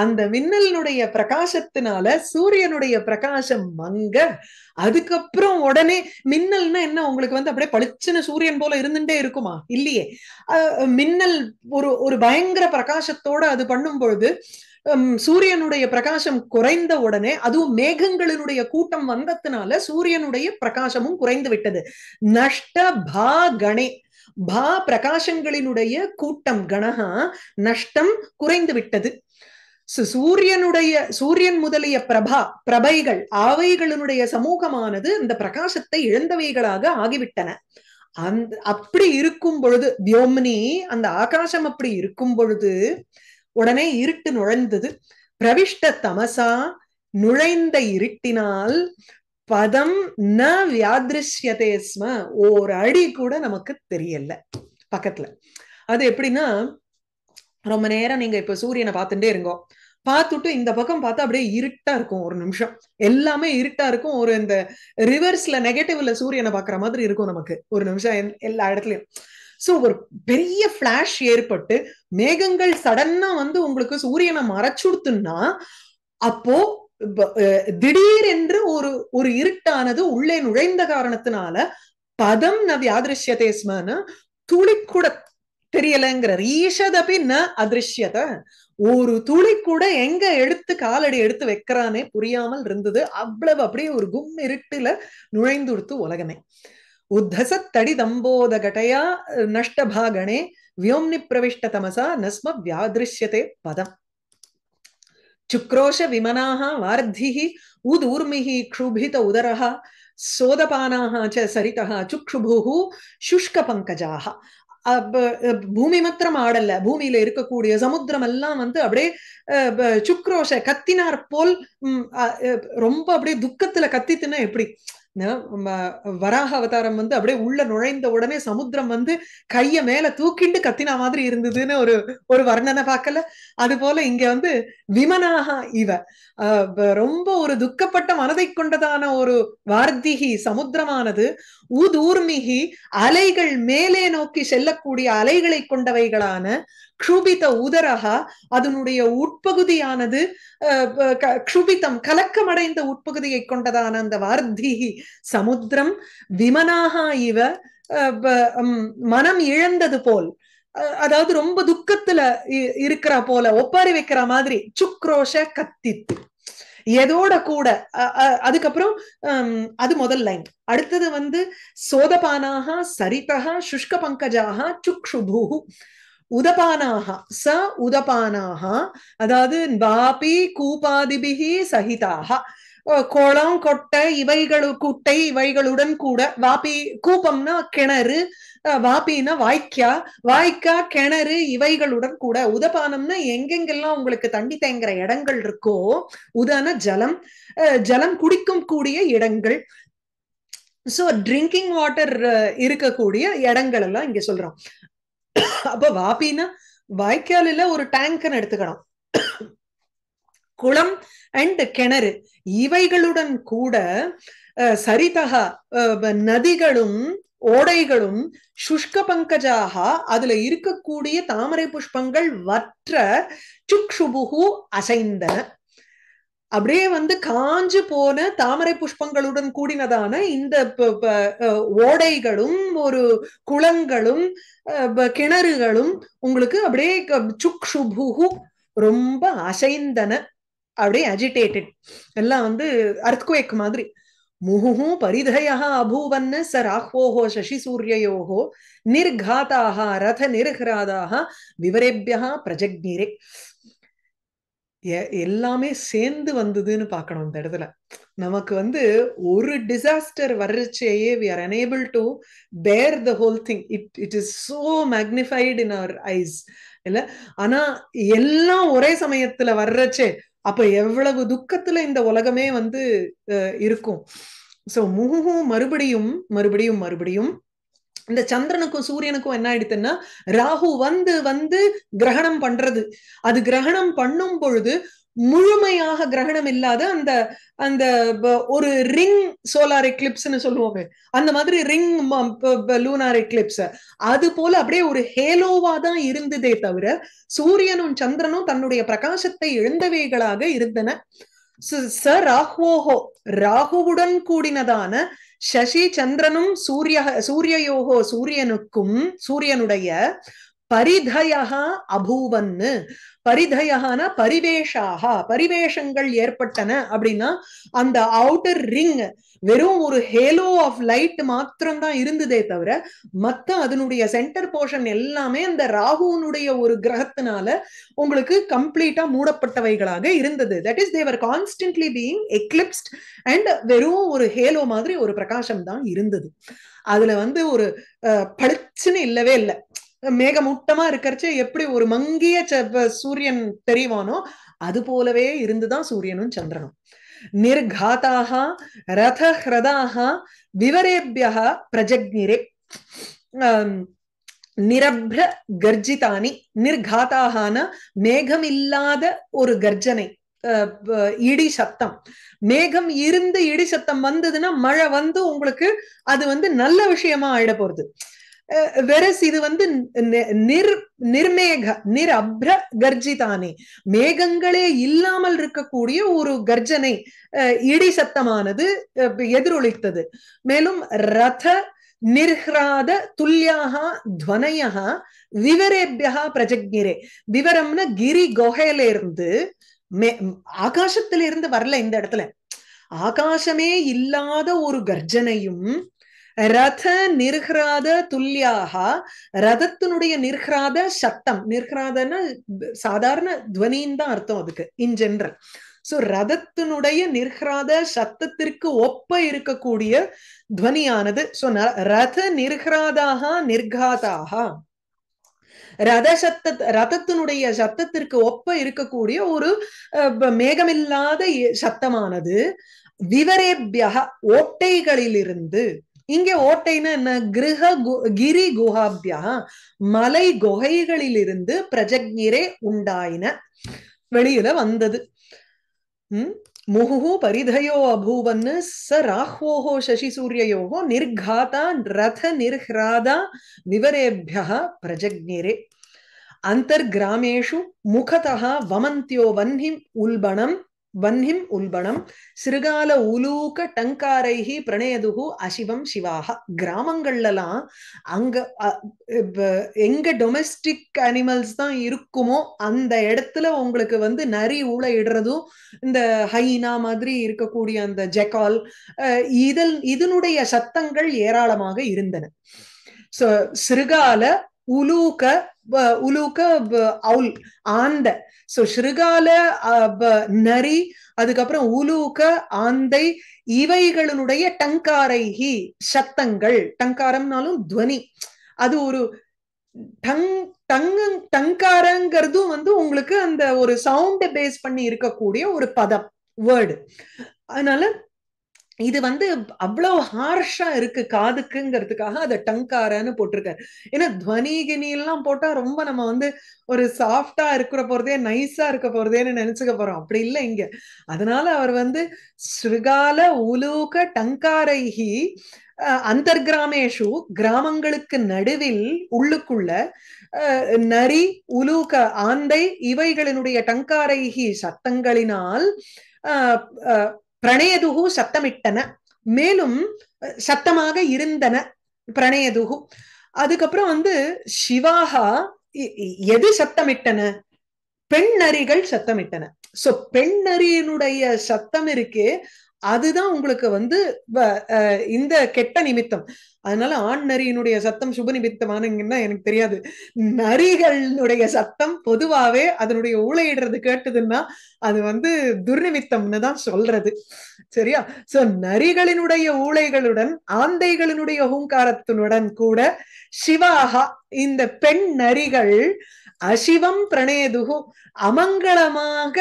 அந்த மின்னலினுடைய பிரகாசத்தினால சூரியனுடைய பிரகாசம் மங்க. அதுக்கப்புறம் உடனே மின்னல்னா என்ன? உங்களுக்கு வந்து அப்படியே பளிச்சுன்னு சூரியன் போல இருந்துட்டே இருக்குமா? இல்லையே. மின்னல் ஒரு ஒரு பயங்கர பிரகாசத்தோட அது பண்ணும் பொழுது சூரியனுடைய பிரகாசம் குறைந்த உடனே அதுவும் மேகங்களினுடைய கூட்டம் வந்ததுனால சூரியனுடைய பிரகாசமும் குறைந்து விட்டது. நஷ்ட பா கணே பா பிரகாசங்களினுடைய கூட்டம் கணகா நஷ்டம் குறைந்து விட்டது. சூரியனுடைய சூரியன் முதலிய பிரபா பிரபைகள் ஆவைகளினுடைய சமூகமானது அந்த பிரகாசத்தை இழந்தவைகளாக ஆகிவிட்டன. அந்த அப்படி இருக்கும் பொழுது வியோம்னி அந்த ஆகாசம் அப்படி இருக்கும் பொழுது உடனே இருட்டு நுழைந்தது. பிரவிஷ்ட தமசா நுழைந்த இருட்டினால் பதம் ந வியாதிருஷ்யதே ஸ்ம. ஒரு அடி கூட நமக்கு தெரியல பக்கத்துல. அது எப்படின்னா ரொம்ப நேரம் நீங்க இப்ப சூரியனை பார்த்துட்டே இருங்கோ. பார்த்துட்டு இந்த பக்கம் பார்த்தா அப்படியே இருட்டா இருக்கும் ஒரு நிமிஷம். எல்லாமே இருட்டா இருக்கும். ஒரு இந்த ரிவர்ஸ்ல நெகட்டிவ்ல சூரியனை பாக்குற மாதிரி இருக்கும் நமக்கு ஒரு நிமிஷம் எல்லா இடத்துலயும். சோ ஒரு பெரிய பிளாஷ் ஏற்பட்டு மேகங்கள் சடனா வந்து உங்களுக்கு சூரியனை மறைச்சுடுத்துன்னா அப்போ திடீர் என்று ஒரு ஒரு இருட்டானது உள்ளே நுழைந்த காரணத்தினால பதம் ந வியாதிருஷ்யதேஸ்மன்னு துளி கூட தெரியலங்கிறார். ஈஷதபி ந அதிருஷ்யத. ஒரு துளி கூட எங்க எடுத்து காலடி எடுத்து வைக்கிறானே புரியாமல் இருந்தது. அவ்வளவு அப்படியே ஒரு கும் இருட்டுல நுழைந்துடுத்து உலகமே. உலகமே உத்தசத்தடி தம்போத கட்டையா நஷ்டபாகணே வியோம்னி பிரவிஷ்ட தமசா நஸ்ம வியாதிருஷ்யதே பதம். சுக்ரோஷ விமனாக வார்த்திः உதூர்மிः क्षुभित उदरः சோதபானாக ச சரிதः சுக்ஷுபுः சுஷ்கபங்கஜாக பூமி மாத்திரம் ஆடல்ல பூமியில இருக்கக்கூடிய சமுத்திரம் எல்லாம் வந்து அப்படியே சுக்ரோஷ கத்தினார் போல் ரொம்ப அப்படியே துக்கத்துல கத்தித்துனா எப்படி வராக அவதாரம் வந்து அப்படியே உள்ள நுழைந்த உடனே சமுத்திரம் வந்து கைய மேல தூக்கிண்டு கத்தினா மாதிரி இருந்ததுன்னு ஒரு ஒரு வர்ணனை பார்க்கல. அது போல இங்க வந்து விமனாக இவ. ரொம்ப ஒரு துக்கப்பட்ட மனதை கொண்டதான ஒரு வார்த்திகி சமுத்திரமானது ஊதூர்மிகி அலைகள் மேலே நோக்கி செல்லக்கூடிய அலைகளை கொண்டவைகளான க்ஷுபித உதரகா அதனுடைய உட்பகுதியானது க்ஷூபிதம் கலக்கமடைந்த உட்பகுதியை கொண்டதான அந்த வார்த்திகி சமுத்திரம் விமனாக இவ மனம் இழந்தது போல் அதாவது ரொம்ப துக்கத்துல இருக்கிற போல ஒப்பாரி வைக்கிற மாதிரி சுக்ரோஷ கத்தித்து. எதோட கூட அதுக்கப்புறம் அது முதல் லைன். அடுத்தது வந்து சோதபானாக சரிதா சுஷ்க பங்கஜாக சுக்ஷுபு உதபானாக ச உதபானாக அதாவது வாபி கூபாதிபிகி சகிதாக குளம் கொட்டை இவைகளு குட்டை இவைகளுடன் கூட வாபி கூப்பம்னா கிணறு வாப்பின்னா வாய்க்கா வாய்க்கா கிணறு இவைகளுடன் கூட. உதபானம்னா எங்கெங்கெல்லாம் உங்களுக்கு தண்ணி தேங்குற இடங்கள் இருக்கோ உதான ஜலம் ஜலம் குடிக்கும் கூடிய இடங்கள். சோ ட்ரிங்கிங் வாட்டர் இருக்கக்கூடிய இடங்கள் எல்லாம் இங்க சொல்றோம். அப்ப வாபின்னா வாய்க்கால ஒரு டேங்கர் எடுத்துக்கணும். குளம் அண்ட் கிணறு. இவைகளுடன் கூட சரிதகா நதிகளும் ஓடைகளும் சுஷ்க பங்கஜாக அதுல இருக்கக்கூடிய தாமரை புஷ்பங்கள் வற்ற சுக்ஷுபுகு அசைந்தன. அப்படியே வந்து காஞ்சு போன தாமரை புஷ்பங்களுடன் கூடினதான இந்த ஓடைகளும் ஒரு குளங்களும் கிணறுகளும் உங்களுக்கு அப்படியே சுக்ஷுபுகு ரொம்ப அசைந்தன அப்படியே அஜிடேட்டட் எல்லாம் வந்து அர்த்குவேக் மாதிரி. முகுஹு பரிதயா அபூவன்னு ச ராஹ்வோஹோ சசி சூரியயோகோ நிர்காதாக ரத நிர்ஹ்ராதாக விவரேபியா பிரஜக்னீரே எல்லாமே சேர்ந்து வந்ததுன்னு பார்க்கணும் இந்த இடத்துல. நமக்கு வந்து ஒரு disaster வர்றச்சேயே we are unable to bear the whole thing it it is so magnified in our eyes இல்ல? ஆனா எல்லாம் ஒரே சமயத்துல வர்றச்சே அப்ப எவ்வளவு துக்கத்துல இந்த உலகமே வந்து இருக்கும். சோ முகு மறுபடியும் மறுபடியும் மறுபடியும் இந்த சந்திரனுக்கும் சூரியனுக்கும் என்ன ஆயிடுத்துன்னா ராகு வந்து வந்து கிரகணம் பண்றது. அது கிரகணம் பண்ணும் பொழுது முழுமையாக கிரகணம் இல்லாத அந்த அந்த ஒரு ரிங் சோலார் எக்லிப்ஸ்னு சொல்லுவாங்க அந்த மாதிரி ரிங் லூனார் எக்லிப்ஸ். அது போல அப்படியே ஒரு ஹேலோவா தான் இருந்ததே தவிர சூரியனும் சந்திரனும் தன்னுடைய பிரகாசத்தை இழந்தவைகளாக இருந்தன. ச ராகுவோஹோ ராகுவுடன் கூடினதான சசி சந்திரனும் சூரிய சூரியயோகோ சூரியனுக்கும் சூரியனுடைய பரிதயா அபூவன்னு. பரிதயான பரிவேஷாக பரிவேஷங்கள் ஏற்பட்டன அப்படின்னா அந்த அவுட்டர் ரிங் வெறும் ஒரு ஹேலோ ஆஃப் லைட் மாத்திரம் தான் இருந்ததே தவிர மத்த அதனுடைய சென்டர் போர்ஷன் எல்லாமே அந்த ராகுனுடைய ஒரு கிரகத்தினால உங்களுக்கு கம்ப்ளீட்டா மூடப்பட்டவைகளாக இருந்தது. That is they're constantly being eclipsed and வெறும் ஒரு ஹேலோ மாதிரி ஒரு பிரகாசம் தான் இருந்தது. அதுல வந்து ஒரு பளிச்சுன்னு இல்லவே இல்லை. மேகமூட்டமா இருக்கிறச்சு எப்படி ஒரு மங்கிய சூரியன் தெரிவானோ அது போலவே இருந்துதான் சூரியனும் சந்திரனும். நிர்காதாக ரத ஹிரதாக விவரேபியா பிரஜக்னிரே நிரப்ர கர்ஜிதானி. நிர்காத்தாகான மேகமில்லாத ஒரு கர்ஜனை இடி சத்தம். மேகம் இருந்து இடி சத்தம் வந்ததுன்னா மழை வந்து உங்களுக்கு அது வந்து நல்ல விஷயமா ஆயிட போறது வெரஸ் இது வந்து நிர் நிர்மேக நிர் அப்ர கர்ஜிதானே மேகங்களே இல்லாமல் இருக்கக்கூடிய ஒரு கர்ஜனை இடி சத்தமானது எதிரொலித்தது. மேலும் ரத நிர்ஹ்ராத துல்லியாக துவனையா விவரேபியா பிரஜக்னிரே விவரம்னா கிரி குகையில இருந்து மே ஆகாசத்திலிருந்து வரல இந்த இடத்துல. ஆகாசமே இல்லாத ஒரு கர்ஜனையும் ரத நிர்ஹ்ராத துல்லியாக ரதத்தினுடைய நிர்ஹ்ராத சத்தம். நிர்கிராதன்னா சாதாரண துவனின்னு தான் அர்த்தம் அதுக்கு இன் ஜென்ரல் சோ ரதத்தினுடைய நிர்ஹ்ராத சத்தத்திற்கு ஒப்ப இருக்கக்கூடிய துவனியானது. சோ ரத நிர்கிராதாக நிர்காதாக. ரத சத்த ரதத்தினுடைய சத்தத்திற்கு ஒப்ப இருக்கக்கூடிய ஒரு மேகமில்லாத சத்தமானது விவரேபியா ஓட்டைகளிலிருந்து இங்கே ஓட்டைன்னா என்ன? கிரக கிரி குஹாபியா மலை குகைகளிலிருந்து பிரஜக்ஞரே உண்டாயின. வெளியில வந்தது. உம் முகு பரிதயோ அபூவன்னு ச ராஹ்வோஹோ சசி சூரியயோகோ நிர்காதா ரத நிர்ஹ்ராதா விவரேபியா பிரஜக்ஞரே. அந்தர்கிராமேஷு முகதா வமந்தியோ வன்னிம் உல்பணம் வன்னிம் உல்பணம் சிறுகால உலூக டங்காரைஹி பிரணயதுகு அசிவம் சிவாக கிராமங்கள்லாம் அங்க எங்க டொமெஸ்டிக் அனிமல்ஸ் தான் இருக்குமோ அந்த இடத்துல உங்களுக்கு வந்து நரி ஊழ இடுறதும் இந்த ஹைனா மாதிரி இருக்கக்கூடிய அந்த ஜெகால் இதன் இதனுடைய சத்தங்கள் ஏராளமாக இருந்தன. சோ சிறுகால உலூக உலூக்க அவுல் ஆந்த. சோ ஸ்ருகால நரி அதுக்கப்புறம் உலூக ஆந்தை இவைகளுடைய டங்காரைஹி சத்தங்கள். டங்காரம்னாலும் துவனி. அது ஒரு டங் டங்கு டங்காரங்கிறதும் வந்து உங்களுக்கு அந்த ஒரு சவுண்ட் பேஸ் பண்ணி இருக்கக்கூடிய ஒரு பதம் வேர்டு அதனால இது வந்து அவ்வளவு ஹார்ஷா இருக்கு காதுக்குங்கிறதுக்காக அதை டங்காரன்னு போட்டிருக்காரு. ஏன்னா துவனி கினி எல்லாம் போட்டா ரொம்ப நம்ம வந்து ஒரு சாஃப்டா இருக்கிற போறதே நைஸா இருக்க போறதேன்னு நினைச்சுக்க போறோம். அப்படி இல்லை இங்க. அதனால அவர் வந்து ஸ்ருகால உலூக டங்காரைஹி அந்தர்கிராமேஷு கிராமங்களுக்கு நடுவில் உள்ளுக்குள்ள நரி உலூக ஆந்தை இவைகளினுடைய டங்காரைஹி சத்தங்களினால் பிரணயதுகு சத்தமிட்டன. மேலும் சத்தமாக இருந்தன பிரணயதுகு. அதுக்கப்புறம் வந்து சிவாகா எது சத்தமிட்டன? பெண் நரிகள் சத்தமிட்டன. சோ பெண் நரியினுடைய சத்தம் இருக்கே அதுதான் உங்களுக்கு வந்து இந்த கெட்ட நிமித்தம். அதனால ஆண் நரியினுடைய சத்தம் சுப நிமித்தமானங்கன்னா எனக்கு தெரியாது. நரிகளுடைய சத்தம் பொதுவாவே அதனுடைய ஊழையிடுறது கேட்டதுன்னா அது வந்து துர்நிமித்தம்னு தான் சொல்றது. சரியா? சோ நரிகளினுடைய ஊழைகளுடன் ஆந்தைகளினுடைய ஹூங்காரத்தினுடன் கூட சிவாகா இந்த பெண் நரிகள் அசிவம் பிரணேதுகு அமங்கலமாக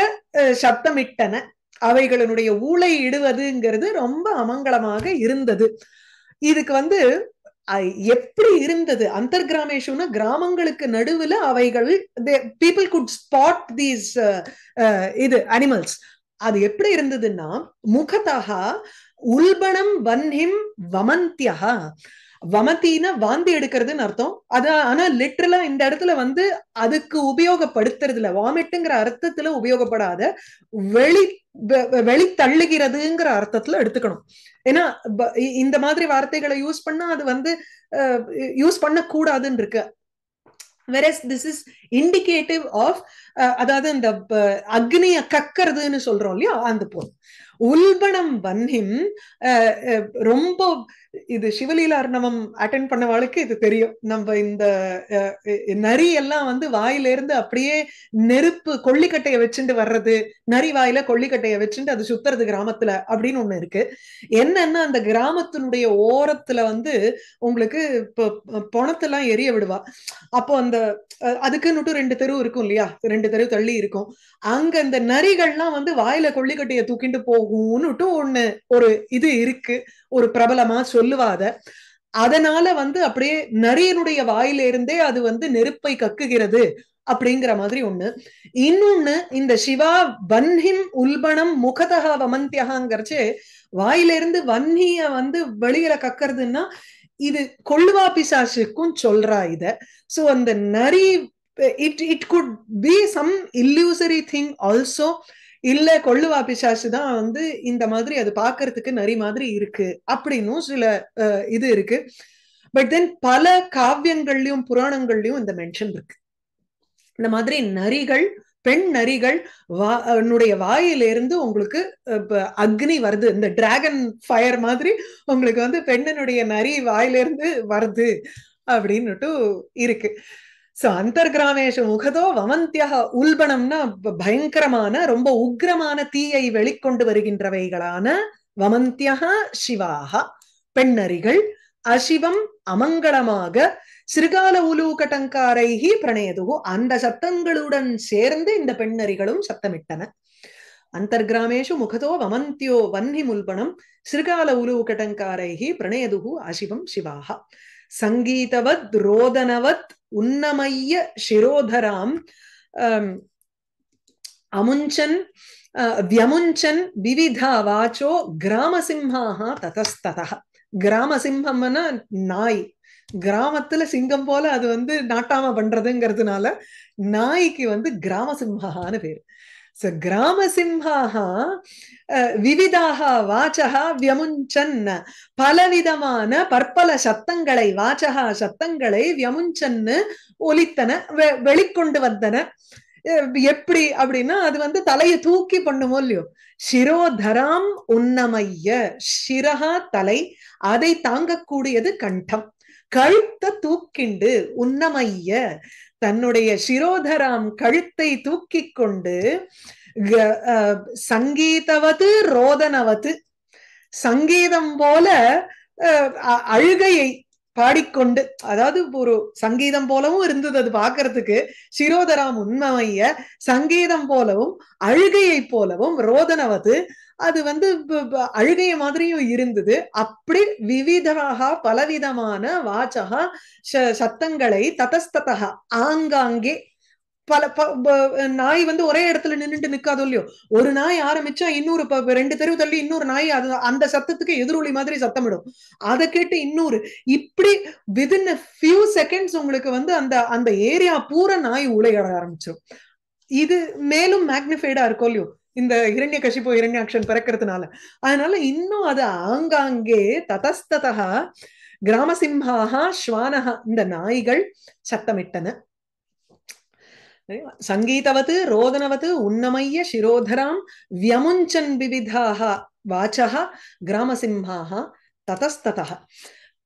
சத்தமிட்டன அவைகளினுடைய ஊளை இடுவதுங்கிறது ரொம்ப அமங்கலமாக இருந்தது. இதுக்கு வந்து எப்படி இருந்தது? அந்தர் கிராமேஷுனா கிராமங்களுக்கு நடுவுல அவைகள் பீப்புள் குட் ஸ்பாட் தீஸ் இது அனிமல்ஸ் அது எப்படி இருந்ததுன்னா முகத்தகா உல்பணம் வன்ஹிம் வமந்தியா வமத்தின வாந்தி எடுக்கிறதுன்னு அர்த்தம். அது ஆனா லிட்ரலா இந்த இடத்துல வந்து அதுக்கு உபயோகப்படுத்துறதுல வாமிட்டுங்கிற அர்த்தத்துல உபயோகப்படாத வெளி வெளி தள்ளுகிறதுங்கிற அர்த்தத்துல எடுத்துக்கணும். ஏன்னா இந்த மாதிரி வார்த்தைகளை யூஸ் பண்ணா அது வந்து யூஸ் பண்ணக்கூடாதுன்னு இருக்கு. Whereas this is indicative of அதாவது இந்த அக்னியை கக்கிறதுன்னு சொல்றோம் இல்லையா? அந்த போல் உல்பணம் வன்னிம் ரொம்ப இது சிவலீலா அர்ணவம் அட்டன் பண்ணவாளுக்கு இது தெரியும். நம்ம இந்த நரி எல்லாம் வந்து வாயிலிருந்து அப்படியே நெருப்பு கொள்ளிக்கட்டையை வச்சுட்டு வர்றது நரி வாயில கொள்ளிக்கட்டையை வச்சுட்டு அது சுத்துறது கிராமத்துல அப்படின்னு ஒண்ணு இருக்கு. என்னன்னா அந்த கிராமத்தினுடைய ஓரத்துல வந்து உங்களுக்கு இப்போ பணத்தெல்லாம் எரிய விடுவா. அப்போ அந்த அதுக்குன்னுட்டு ரெண்டு தெரு இருக்கும் இல்லையா? ரெண்டு தெரு தள்ளி இருக்கும். அங்க இந்த நரிகள்லாம் வந்து வாயில கொள்ளிக்கட்டையை தூக்கிட்டு போகும்னுட்டு ஒண்ணு ஒரு இது இருக்கு ஒரு பிரபலமா சொல்லுவாத. அதனால வந்து அப்படியே நரியனுடைய வாயிலிருந்தே அது வந்து நெருப்பை கக்குகிறது அப்படிங்கிற மாதிரி ஒண்ணு. இன்னொன்னு இந்த சிவா வன்ஹிம் உல்பணம் முகதகா வமந்தியகாங்கிறச்சு வாயிலிருந்து வன்னிய வந்து வெளியில கக்கிறதுன்னா இது கொள்ளுவா பிசாசுக்கும் சொல்றா இத. சோ அந்த நரி it it could be some illusory thing also இல்ல கொள்ளுவா பிசாசு தான் வந்து இந்த மாதிரி அது பாக்குறதுக்கு நரி மாதிரி இருக்கு அப்படின்னும் சில இது இருக்கு. பட் தென் பல காவியங்கள்லயும் புராணங்கள்லயும் இந்த மென்ஷன் இருக்கு. இந்த மாதிரி நரிகள் பெண் நரிகள் வானுடைய வாயிலிருந்து உங்களுக்கு அக்னி வருது. இந்த டிராகன் ஃபயர் மாதிரி உங்களுக்கு வந்து பெண்ணனுடைய நரி வாயிலிருந்து வருது அப்படின்னுட்டு இருக்கு. சோ அந்தர்கிராமேஷு முகதோ வமந்தியா உல்பணம்னா பயங்கரமான ரொம்ப உக்ரமான தீயை வெளிக்கொண்டு வருகின்றவைகளான வமந்தியா சிவாக பெண்ணறிகள் அசிவம் அமங்கலமாக சிறுகால உலூகட்டங்காரைகி பிரணயதுகு அந்த சத்தங்களுடன் சேர்ந்து இந்த பெண்ணறிகளும் சத்தமிட்டன அந்தர்கிராமேஷு முகதோ வமந்தியோ வன்னி முல்பணம் சிறுகால உலூகட்டங்காரைகி பிரணயதுகு அசிவம் சிவாக சங்கீதவத் ரோதனவத் உன்னமைய சிரோதராம் அமுஞ்சன் வியமுஞ்சன் விவிதா வாச்சோ கிராமசிம்ஹாக ததஸ்ததா கிராமசிம்ஹம்னா நாய். கிராமத்துல சிங்கம் போல அது வந்து நாட்டாம பண்றதுங்கிறதுனால நாய்க்கு வந்து கிராமசிம்ஹான்னு பேரு. சோ கிராமசிம்ஹாக விவிதாக வாச்சகா வியமுஞ்சன் பலவிதமான பற்பல சத்தங்களை வாச்சகா சத்தங்களை வியமுஞ்சன்னு ஒலித்தன வெளிக்கொண்டு வந்தன எப்படி அப்படின்னா அது வந்து தலையை தூக்கி பண்ணுமோ இல்லையோ சிரோதராம் உன்னமைய சிரகா தலை அதை தாங்கக்கூடியது கண்டம் கழுத்த தூக்கிண்டு உன்னமைய தன்னுடைய சிரோதராம் கழுத்தை தூக்கி கொண்டு சங்கீதவது ரோதனவது சங்கீதம் போல அழுகையை பாடிக்கொண்டு அதாவது ஒரு சங்கீதம் போலவும் இருந்தது அது பாக்குறதுக்கு. சிரோதராம் உண்மைய சங்கீதம் போலவும் அழுகையை போலவும் ரோதனவது அது வந்து அழுகைய மாதிரியும் இருந்தது. அப்படி விவிதமாக பலவிதமான வாச்சகா சத்தங்களை ததஸ்ததா ஆங்காங்கே பல நாய் வந்து ஒரே இடத்துல நின்றுட்டு நிக்காதோ இல்லையோ? ஒரு நாய் ஆரம்பிச்சா இன்னொரு ரெண்டு தெருவு தள்ளி இன்னொரு நாய் அது அந்த சத்தத்துக்கு எதிரொலி மாதிரி சத்தமிடும். அதை கேட்டு இன்னொரு. இப்படி விதின் ஃபியூ செகண்ட்ஸ் உங்களுக்கு வந்து அந்த அந்த ஏரியா பூரா நாய் உலையிட ஆரம்பிச்சிடும் இது மேலும் மேக்னிஃபைடா இருக்கும் இல்லையோ? இந்த இரண்ய கஷிப்போ இரண்யாக்ஷன் பிறக்கிறதுனால அதனால இன்னும் அது ஆங்காங்கே ததஸ்ததா கிராமசிம்ஹாக ஸ்வானஹா இந்த நாய்கள் சத்தமிட்டன சங்கீதவது ரோதனவது உன்னமைய சிரோதராம் வியமுஞ்சன் விவிதாக வாச்சக கிராமசிம்ஹாக ததஸ்ததः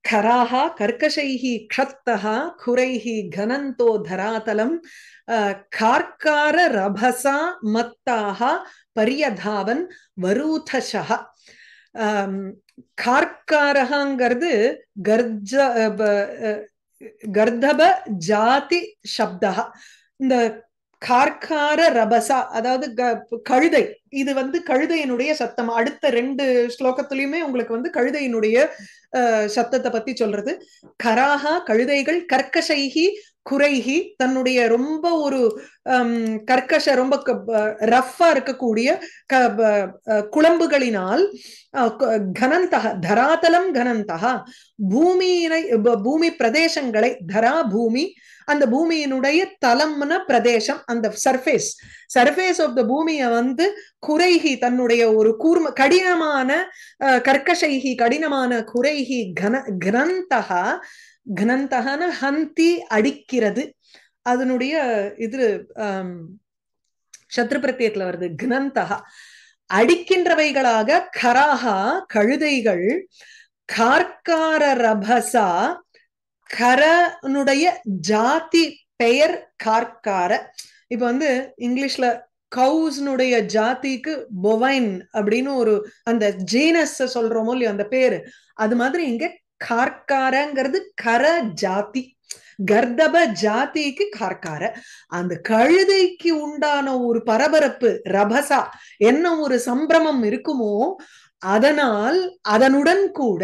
खराः कर्कशैः क्षत्तः खुरैः घनन्तो धरातलं कार्काररभसा मत्ताः பரியதாவன் வரூதசா கார்காரகாங்கிறது கர்ஜ கர்தப ஜாதி சப்தா இந்த கார்கார ரபசா அதாவது கழுதை இது வந்து கழுதையினுடைய சத்தம். அடுத்த ரெண்டு ஸ்லோகத்திலயுமே உங்களுக்கு வந்து கழுதையினுடைய சத்தத்தை பத்தி சொல்றது. கராகா கழுதைகள் கர்க்கசைகி குறைகி தன்னுடைய ரொம்ப ஒரு கர்க்கஷ ரொம்ப ரஃபா இருக்கக்கூடிய குழம்புகளினால் கனந்தக தராதலம் கனந்தக பூமியினை பூமி பிரதேசங்களை தரா பூமி அந்த பூமியினுடைய தலம்ன பிரதேசம் அந்த சர்ஃபேஸ் சர்ஃபேஸ் ஆஃப் த பூமியை வந்து குறைகி தன்னுடைய ஒரு கூர்ம கடினமான கர்க்கசைகி கடினமான குறைகி கன கிரந்தகா கனந்தகன ஹந்தி அடிக்கிறது. அதனுடைய இது சத்ரு பிரத்தியத்துல வருது கனந்தகா அடிக்கின்றவைகளாக கராகா கழுதைகள் கார்கார ரபசா கரனுடைய ஜாதி பெயர் கார்கார இப்ப வந்து இங்கிலீஷ்ல கவுஸ்னுடைய ஜாதிக்கு பொவைன் அப்படின்னு ஒரு அந்த ஜீனஸ் சொல்றோமோ இல்லையோ அந்த பேரு. அது மாதிரி இங்க கார்காரங்கிறது கர ஜாதி. கர்தப ஜாதிக்கு கார்கார அந்த கழுதைக்கு உண்டான ஒரு பரபரப்பு ரபசா என்ன ஒரு சம்பிரமம் இருக்குமோ அதனால் அதனுடன் கூட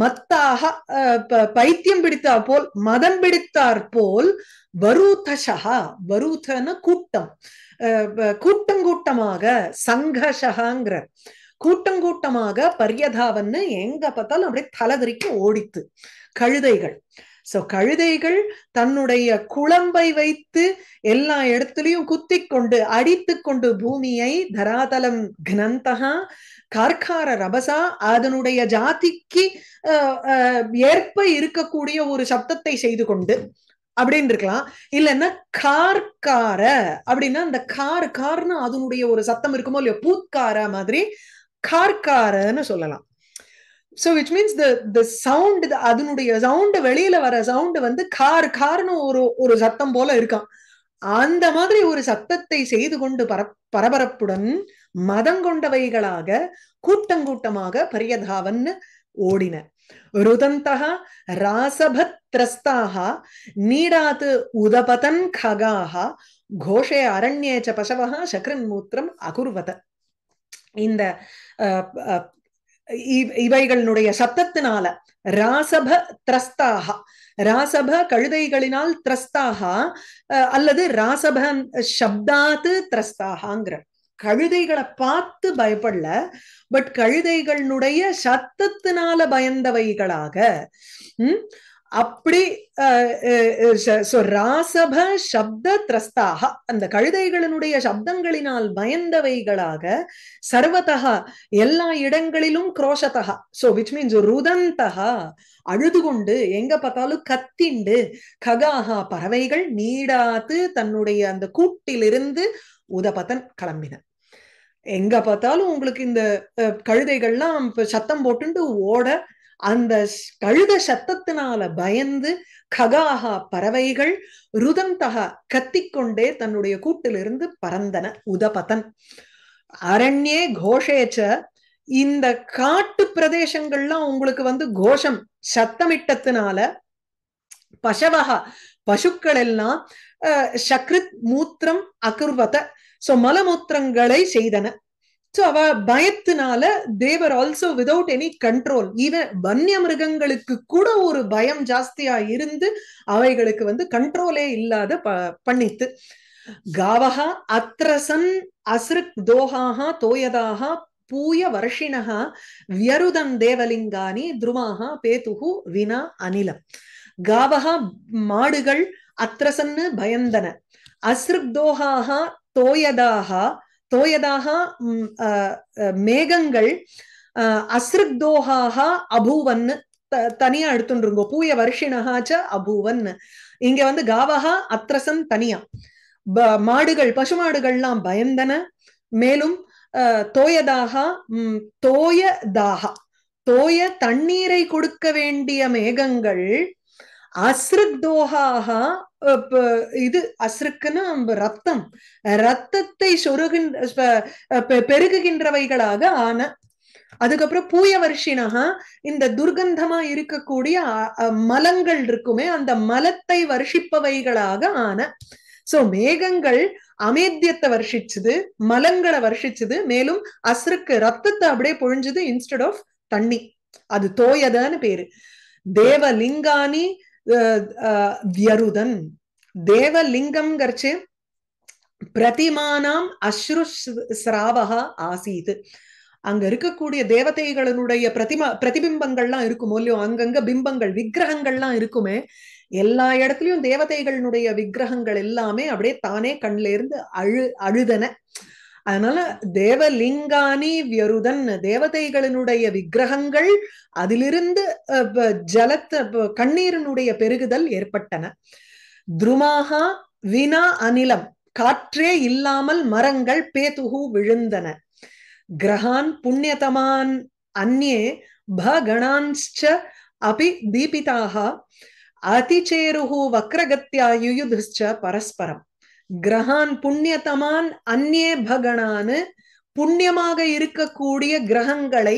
மத்தாக பைத்தியம் பிடித்தார் போல் மதம் பிடித்தார் போல் வரூதஷா வரூதன கூட்டம். கூட்டம் கூட்டமாக சங்கஷகாங்கிற கூட்டம் கூட்டமாக பரியதாவன்னு எங்க பார்த்தாலும் அப்படியே தலதறிக்க ஓடித்து கழுதைகள். சோ கழுதைகள் தன்னுடைய குழம்பை வைத்து எல்லா இடத்துலயும் குத்தி கொண்டு அடித்து கொண்டு பூமியை தராதலம் கனந்தகா கார்கார ரபசா அதனுடைய ஜாதிக்கு ஏற்ப இருக்கக்கூடிய ஒரு சப்தத்தை செய்து கொண்டு அப்படின்னு இருக்கலாம் இல்லைன்னா கார்கார அப்படின்னா அந்த கார் கார்னு அதனுடைய ஒரு சத்தம் இருக்குமோ இல்லையோ பூத்கார மாதிரி கார்காரன்னு சொல்லலாம். So which means the the sound அதனுடைய சவுண்டு வெளியில வர சவுண்டு வந்து கார் கார்னு ஒரு ஒரு சத்தம் போல இருக்கான் அந்த மாதிரி ஒரு சத்தத்தை செய்து கொண்டு பர பரபரப்புடன் மதங்கொண்டவைகளாக கூட்டங்கூட்டமாக பரியதாவன் ஓடின. ருதந்தக ராசபத்ரஸ்தாக நீடாத் உதபதன் ககாக கோஷே அரண்யே ச பசவः சக்ரன் மூத்திரம் அகுர்வத. இந்த இவைகளினுடைய சத்தத்தினால ராசப திரஸ்தாக ராசப கழுதைகளினால் திரஸ்தாக அல்லது ராசப சப்தாத்து திரஸ்தாகங்கிற கழுதைகளை பார்த்து பயப்படல பட் கழுதைகளுடைய சத்தத்தினால பயந்தவைகளாக உம் அப்படி ராசப சப்த திரஸ்தாக அந்த கழுதைகளினுடைய சப்தங்களினால் பயந்தவைகளாக சர்வதகா எல்லா இடங்களிலும் குரோஷதகா சோ விச் மீன்ஸ் ருதந்தகா அழுது கொண்டு எங்க பார்த்தாலும் கத்திண்டு ககாகா பறவைகள் நீடாத்து தன்னுடைய அந்த கூட்டிலிருந்து உதபத்தன் கிளம்பின. எங்க பார்த்தாலும் உங்களுக்கு இந்த கழுதைகள்லாம் சத்தம் போட்டுண்டு ஓட அந்த கழுத சத்தத்தினால பயந்து ககாகா பறவைகள் ருதந்தகா கத்திக்கொண்டே தன்னுடைய கூட்டிலிருந்து பறந்தன. உதபதன். அரண்யே கோஷேச்ச. இந்த காட்டு பிரதேசங்கள்லாம் உங்களுக்கு வந்து கோஷம் சத்தமிட்டத்தினால பசவகா பசுக்கள் எல்லாம் சக்ரித் மூத்திரம் அகுர்வத சோ மலமூத்திரங்களை செய்தன. சோ அவ பயத்தினால தேவர் also without any control even வன்னிய மிருகங்களுக்கு கூட ஒரு பயம் ஜாஸ்தியா இருந்து அவைகளுக்கு வந்து கண்ட்ரோலே இல்லாத ப பண்ணித்து. காவகா அத்ரசன் அசிருக் தோஹாஹா தோயதாகா பூய வருஷினஹா வியருதம் தேவலிங்கானி துருவாகா பேதுகு வினா அனிலம். காவகா மாடுகள் அத்ரசன்னு பயந்தன. அஸ்ருக் தோஹாஹா தோயதாகா தோயதாக மேகங்கள் அஸ்ருக்தோகாக அபூவன் தனியா எடுத்துருங்கோ பூய ச அபூவன். இங்க வந்து காவகா அத்ரசன் தனியா. மாடுகள் பசுமாடுகள்லாம் பயந்தன. மேலும் தோயதாக தோய தாகா தோய தண்ணீரை கொடுக்க வேண்டிய மேகங்கள் அஸ்ருக்தோகாக இது அஸ்ருக்குன்னா ரத்தம். ரத்தத்தை சொருகின்ற பெருகுகின்றவைகளாக ஆன அதுக்கப்புறம் பூய வருஷினகா இந்த துர்கந்தமா இருக்கக்கூடிய மலங்கள் இருக்குமே அந்த மலத்தை வருஷிப்பவைகளாக ஆன சோ மேகங்கள் அமேத்தியத்தை வருஷிச்சுது மலங்களை வருஷிச்சுது மேலும் அசுருக்கு ரத்தத்தை அப்படியே பொழிஞ்சுது இன்ஸ்டெட் ஆஃப் தண்ணி. அது தோயதன்னு பேரு. தேவலிங்கானி வியருதன். தேவலிங்கம் கர்ச்சு பிரதிமானாம் அஸ்ரு சிராவகா ஆசீது. அங்க இருக்கக்கூடிய தேவதைகளினுடைய பிரதிமா பிரதிபிம்பங்கள்லாம் இருக்குமோ இல்லையோ அங்கங்க பிம்பங்கள் விக்கிரகங்கள்லாம் இருக்குமே எல்லா இடத்துலயும் தேவதைகளினுடைய விக்கிரகங்கள் எல்லாமே அப்படியே தானே கண்ல இருந்து அழு அழுதன. அதனால தேவலிங்கானி வியருதன் தேவதைகளினுடைய விக்கிரகங்கள் அதிலிருந்து ஜலத்தை கண்ணீரினுடைய பெருகுதல் ஏற்பட்டன. துருமாகா வினா அனிலம் காற்றே இல்லாமல் மரங்கள் பேதுகு விழுந்தன. கிரகான் புண்ணியதமான் அந்நே பகணான்ச்ச அபி தீபிதாக அதிச்சேருகு வக்ரகத்யா யுயுதுச்ச பரஸ்பரம். கிரகான் புண்ணியதமான் அந்நே பகணான் புண்ணியமாக இருக்கக்கூடிய கிரகங்களை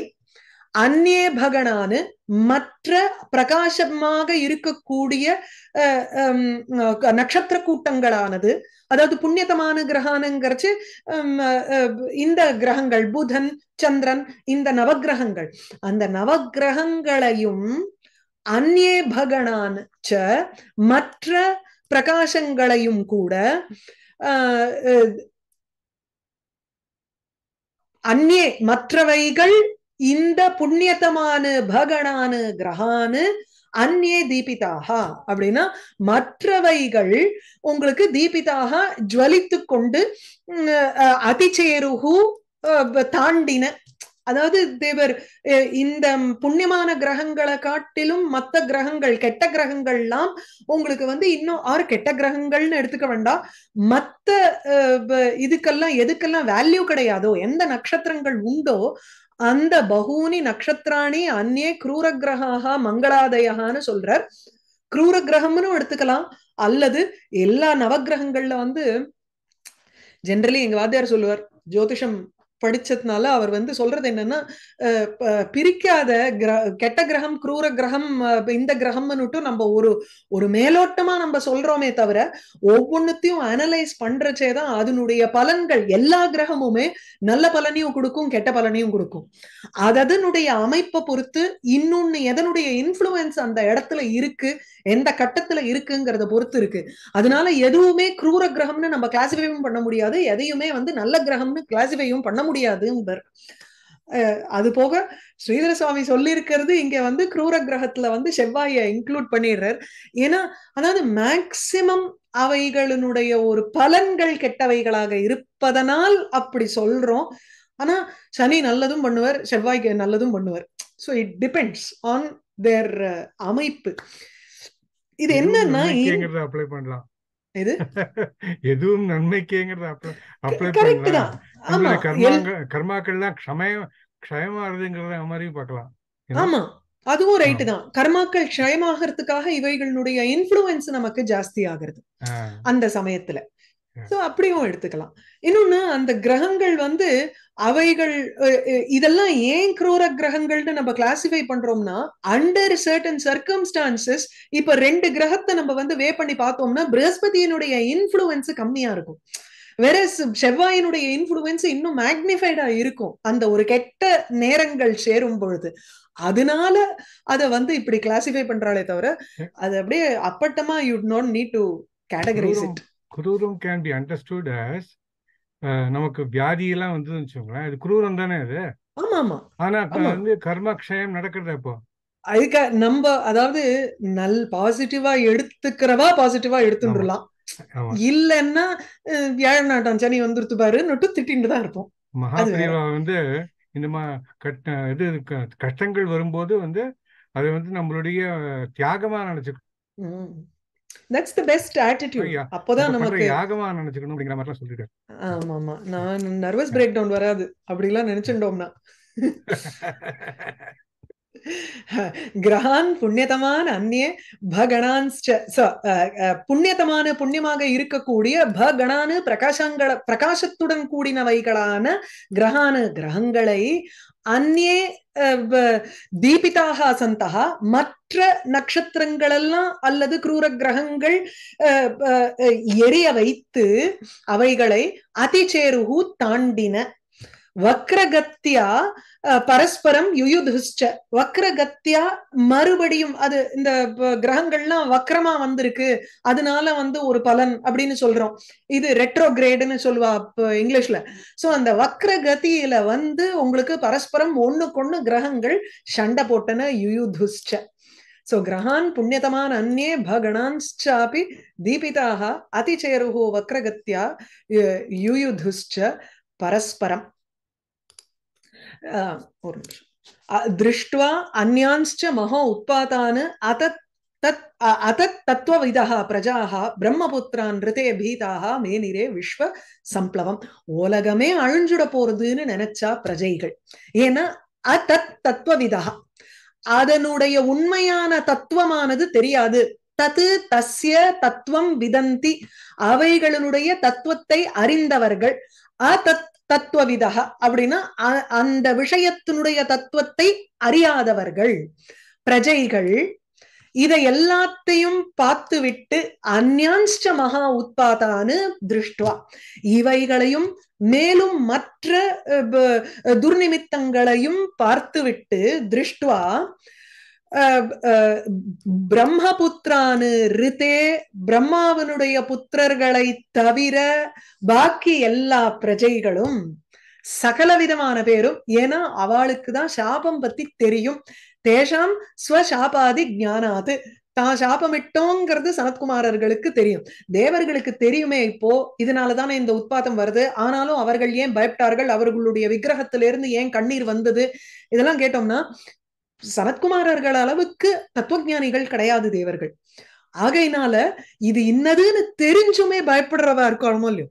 அந்நே பகனானு மற்ற பிரகாசமாக இருக்கக்கூடிய நட்சத்திர கூட்டங்களானது அதாவது புண்ணியதமான கிரகானுங்கிறச்சு இந்த கிரகங்கள் புதன் சந்திரன் இந்த நவகிரகங்கள் அந்த நவகிரகங்களையும் அந்நே பகனான் ச மற்ற பிரகாசங்களையும் கூட அந்நே மற்றவைகள் இந்த புண்ணியத்தமான பகனானு கிரகானு அந்நே தீபிதாகா அப்படின்னா மற்றவைகள் உங்களுக்கு தீபிதாக ஜுவலித்து கொண்டு அதிச்சேருகு தாண்டின அதாவது தேவர் இந்த புண்ணியமான கிரகங்களை காட்டிலும் மற்ற கிரகங்கள் கெட்ட கிரகங்கள்லாம் உங்களுக்கு வந்து இன்னும் ஆறு கெட்ட கிரகங்கள்னு எடுத்துக்க வேண்டாம். மத்த இதுக்கெல்லாம் எதுக்கெல்லாம் வேல்யூ கிடையாதோ எந்த நட்சத்திரங்கள் உண்டோ அந்த பகூனி நட்சத்திராணி அந்நே குரூர கிரகாக மங்களாதயான்னு சொல்றார். குரூர கிரகம்னு எடுத்துக்கலாம். அல்லது எல்லா நவகிரகங்கள்ல வந்து ஜென்ரலி எங்க வாத்தியார் சொல்லுவார் ஜோதிஷம் படிச்சதுனால அவர் வந்து சொல்றது என்னன்னா பிரிக்காத கெட்ட கிரகம் குரூர கிரகம் இந்த கிரகம்னுட்டு நம்ம ஒரு ஒரு மேலோட்டமா நம்ம சொல்றோமே தவிர ஒவ்வொன்னுத்தையும் அனலைஸ் பண்றச்சேதான் அதனுடைய பலன்கள் எல்லா கிரகமுமே நல்ல பலனையும் கொடுக்கும் கெட்ட பலனையும் கொடுக்கும். அதனுடைய அமைப்பை பொறுத்து இன்னொன்னு எதனுடைய இன்ஃபுளுன்ஸ் அந்த இடத்துல இருக்கு எந்த கட்டத்துல இருக்குங்கிறத பொறுத்து இருக்கு. அதனால எதுவுமே குரூர கிரகம்னு நம்ம கிளாசிஃபையும் பண்ண முடியாது எதையுமே வந்து நல்ல கிரகம்னு கிளாசிஃபையும் பண்ண முடியாதுங்கிறார் அது போக ஸ்ரீதர சுவாமி சொல்லியிருக்கிறது இங்க வந்து குரூர கிரகத்துல வந்து செவ்வாய இன்க்ளூட் பண்ணிடுறார். ஏன்னா அதாவது மேக்சிமம் அவைகளினுடைய ஒரு பலன்கள் கெட்டவைகளாக இருப்பதனால் அப்படி சொல்றோம். ஆனா சனி நல்லதும் பண்ணுவார் செவ்வாய்க்கு நல்லதும் பண்ணுவார். So it depends on their அமைப்பு. இது என்னன்னா அப்ளை பண்ணலாம். இது எதுவும் நன்மைக்கேங்கிறத அப்ளை கரெக்ட் தான். ஆமா கர்மாக்கள்லாம் க்ஷமயம் க்ஷயமாகுதுங்கிறத மாதிரியும் பார்க்கலாம். ஆமா அதுவும் ரைட்டு தான். கர்மாக்கள் க்ஷயமாகறதுக்காக இவைகளுடைய இன்ஃபுளுன்ஸ் நமக்கு ஜாஸ்தி ஆகுறது. அந்த சமயத்துல. சோ அப்படியும் எடுத்துக்கலாம். இன்னொன்னு அந்த கிரகங்கள் வந்து அவைகள் இதெல்லாம் ஏன் குரூர கிரகங்கள்னு நம்ம கிளாசிஃபை பண்றோம்னா அண்டர் சர்டன் சர்க்கம்ஸ்டான்சஸ் இப்ப ரெண்டு கிரகத்தை நம்ம வந்து வே பண்ணி பார்த்தோம்னா பிரகஸ்பதியினுடைய இன்ஃபுளுன்ஸ் கம்மியா இருக்கும். வேற செவ்வாயினுடைய இன்ஃபுளுன்ஸ் இன்னும் மேக்னிஃபைடா இருக்கும் அந்த ஒரு கெட்ட நேரங்கள் சேரும் பொழுது. அதனால அத வந்து இப்படி கிளாசிஃபை பண்றாளே தவிர அது அப்படியே அப்பட்டமா you not need to categorize it குரூரம் can be understood as நமக்கு வியாதி எல்லாம் வந்து வச்சுக்கோங்களேன். இது குரூரம் தானே அது? ஆமா ஆமா. ஆனா வந்து கர்மக்ஷயம் நடக்கிறது அப்போ. அதுக்கு நம்ம அதாவது நல் பாசிட்டிவா எடுத்துக்கிறவா பாசிட்டிவா எடுத்துடலாம் இல்லைன்னா ஏழு நாட்டம் சனி வந்துருத்து பாருன்னுட்டு திட்டின்னு தான் இருப்போம். மகாபிரிவா வந்து இந்த மா கட்ட இது கஷ்டங்கள் வரும்போது வந்து அதை வந்து நம்மளுடைய தியாகமா நினைச்சுக்கணும் தட்ஸ் தி பெஸ்ட் ஆட்டிடியூட் அப்போதான் நமக்கு யாகமா நினைச்சுக்கணும் அப்படிங்கிற மாதிரி சொல்லிட்டு ஆமா ஆமா நான் நர்வஸ் பிரேக் டவுன் வராது. அப்படி எல்லாம் நினைச்சுட்டோம்னா கிரகான் புண்ணியதமான அந்நிய பகணான் புண்ணியதமான புண்ணியமாக இருக்கக்கூடிய பகணானு பிரகாசங்கள பிரகாசத்துடன் கூடினவைகளான கிரகானு கிரகங்களை அந்நே தீபிதாக சந்தா மற்ற நட்சத்திரங்களெல்லாம் அல்லது குரூர கிரகங்கள் எரிய வைத்து அவைகளை அதிச்சேருகு தாண்டின வக்ரகத்தியா பரஸ்பரம் யுயுதுஷ்ட. வக்ரகத்தியா மறுபடியும் அது இந்த கிரகங்கள்லாம் வக்ரமா வந்திருக்கு. அதனால வந்து ஒரு பலன் அப்படின்னு சொல்றோம். இது ரெட்ரோகிரேடுன்னு சொல்லுவா இங்கிலீஷ்ல. சோ அந்த வக்ரகதியில வந்து உங்களுக்கு பரஸ்பரம் ஒண்ணுக்கொண்ணு கிரகங்கள் சண்டை போட்டன யுயுதுஷ்ட. சோ கிரகான் புண்ணியதமான் அந்நே பகணான்ச்சாபி தீபிதாக அதிச்சேருகோ வக்ரகத்தியா யுயுதுஷ்ட பரஸ்பரம். ஒரு நிமிஷம் திருஷ்டுவா அந்யான்ச்ச மகோ உத்பாதான் அத தத் அதத் தத்துவவிதः பிரஜாக பிரம்மபுத்திரான் ரிதே பீதாக மேனிரே விஸ்வ சம்ப்ளவம் உலகமே அழிஞ்சுட போறதுன்னு நினைச்சா பிரஜைகள் ஏன்னா அதத் தத்துவவிதா அதனுடைய உண்மையான தத்துவமானது தெரியாது தத்து தஸ்ய தத்துவம் விதந்தி அவைகளினுடைய தத்துவத்தை அறிந்தவர்கள் அதத் தத்துவவிதா அப்படின்னா அந்த விஷயத்தினுடைய தத்துவத்தை அறியாதவர்கள் பிரஜைகள் இதை எல்லாத்தையும் பார்த்துவிட்டு அந்யான்ஷ்ட மகா உத்பாதான்னு திருஷ்டுவா. இவைகளையும் மேலும் மற்ற துர்நிமித்தங்களையும் பார்த்துவிட்டு திருஷ்டுவா பிரம்மபுத்திரானு ரிதே பிரம்மாவனுடைய புத்திரர்களை தவிர பாக்கி எல்லா பிரஜைகளும் சகல விதமான பேரும் ஏன்னா அவளுக்கு தான் சாபம் பத்தி தெரியும். தேஷாம் ஸ்வசாபாதி ஜானாது தான் சாபமிட்டோங்கிறது சனத்குமாரர்களுக்கு தெரியும். தேவர்களுக்கு தெரியுமே இப்போ இதனாலதானே இந்த உத்பாதம் வருது. ஆனாலும் அவர்கள் ஏன் பயப்பட்டார்கள்? அவர்களுடைய விக்கிரகத்திலிருந்து ஏன் கண்ணீர் வந்தது? இதெல்லாம் கேட்டோம்னா சனத்குமாரர்கள் அளவுக்கு தத்துவஜானிகள் கிடையாது தேவர்கள். ஆகையினால இது இன்னதுன்னு தெரிஞ்சுமே பயப்படுறவா இருக்கணுமோ இல்லையோ.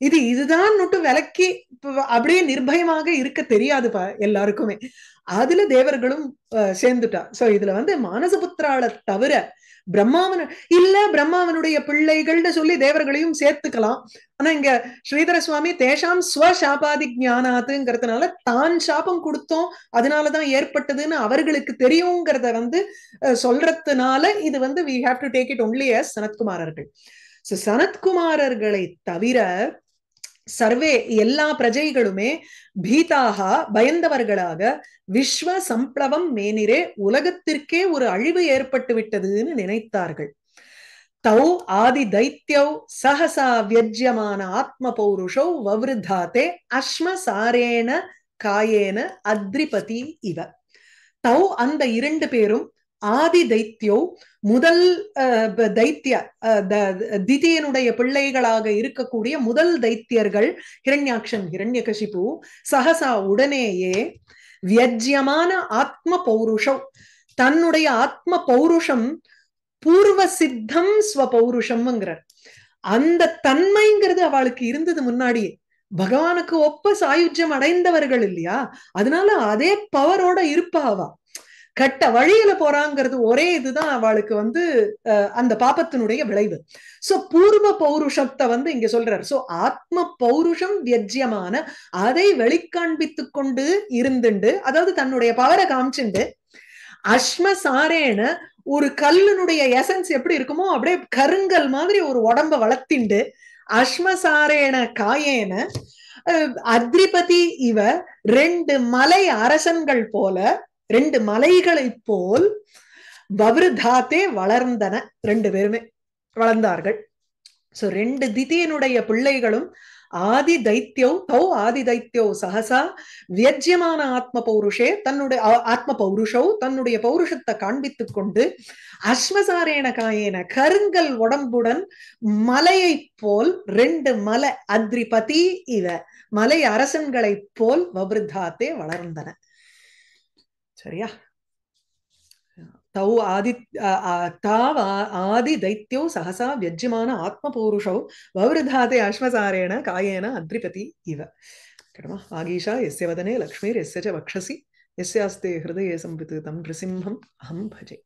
இது இதுதான் விலக்கி அப்படியே நிர்பயமாக இருக்க தெரியாதுப்பா எல்லாருக்குமே. அதுல தேவர்களும் சேர்ந்துட்டா. சோ இதுல வந்து மானசபுத்திரால தவிர பிரம்மாவன இல்ல பிரம்மாவனுடைய பிள்ளைகள்னு சொல்லி தேவர்களையும் சேர்த்துக்கலாம். ஆனா இங்க ஸ்ரீதர சுவாமி தேஷாம் ஸ்வசாபாதி ஜானாத்துங்கிறதுனால தான் சாபம் கொடுத்தோம். அதனாலதான் ஏற்பட்டதுன்னு அவர்களுக்கு தெரியுங்கிறத வந்து சொல்றதுனால இது வந்து we have to take it only as சனத்குமாரர்கள். சனத்குமாரர்களை தவிர சர்வே எல்லா பிரஜைகளுமே பீதாக பயந்தவர்களாக விஸ்வ சம்ப்ளவம் மேனிரே உலகத்திற்கே ஒரு அழிவு ஏற்பட்டு விட்டதுன்னு நினைத்தார்கள். தௌ ஆதி தைத்தியௌ சஹசா வியஜ்யமான ஆத்ம பௌருஷௌ வவ்ருதாத்தே அஸ்ம சாரேன காயேன அத்ரிபதி இவ. தௌ அந்த இரண்டு பேரும் ஆதி தைத்தியோ முதல் தைத்திய திதியனுடைய பிள்ளைகளாக இருக்கக்கூடிய முதல் தைத்தியர்கள் ஹிரண்யாக்ஷன் ஹிரண்யகசிபு சகசா உடனேயே வியஜ்யமான ஆத்ம பௌருஷம் தன்னுடைய ஆத்ம பௌருஷம் பூர்வ சித்தம் ஸ்வ பௌருஷம்ங்கிறார். அந்த தன்மைங்கிறது அவளுக்கு இருந்தது முன்னாடியே. பகவானுக்கு ஒப்ப சாயுஜ்யம் அடைந்தவர்கள் இல்லையா? அதனால அதே பவரோட இருப்பா அவ. கட்ட வழியில போறாங்கிறது ஒரே இதுதான் அவளுக்கு வந்து அந்த பாப்பத்தினுடைய விளைவு. சோ பூர்வ பௌருஷத்தை வந்து இங்க சொல்றார். சோ ஆத்ம பௌருஷம் வியஜ்யமான அதை வெளிக்காண்பித்து கொண்டு இருந்துண்டு அதாவது தன்னுடைய பவரை காமிச்சுண்டு அஸ்மசாரேன ஒரு கல்லுனுடைய எசன்ஸ் எப்படி இருக்குமோ அப்படியே கருங்கல் மாதிரி ஒரு உடம்ப வளர்த்திண்டு அஸ்மசாரேன காயேன அத்ரிபதி இவ ரெண்டு மலை அரசன்கள் போல ரெண்டு மலைகளை போல் பவ்ருதாத்தே வளர்ந்தன ரெண்டு பேருமே வளர்ந்தார்கள். சோ ரெண்டு திதியனுடைய பிள்ளைகளும் ஆதி தைத்தியோ தௌ ஆதி தைத்தியோ சகசா வியஜ்யமான ஆத்ம பௌருஷே தன்னுடைய ஆத்ம பௌருஷோ தன்னுடைய பௌருஷத்தை காண்பித்துக் கொண்டு அஸ்வசாரேன காயேன கருங்கல் உடம்புடன் மலையை போல் ரெண்டு மலை அத்ரிபதி இவ மலை அரசன்களைப் போல் வபிருத்தாத்தே வளர்ந்தன. சரியா? தௌ ஆதி தாவ் ஆதி தைத்தியோ சகசா வியஜ்யமான ஆத்மபூருஷௌ வௌருதாதே அஸ்மசாரேண காயேன அத்ரிபதி இவ. கிடமா ஆகீஷா எஸ்ய வதனே லக்ஷ்மீர் எஸ்ய ச வக்ஷசி எஸ்யாஸ்தே ஹிருதயே சம்பித்து தம் நிருசிம்ஹம் அஹம் பஜே.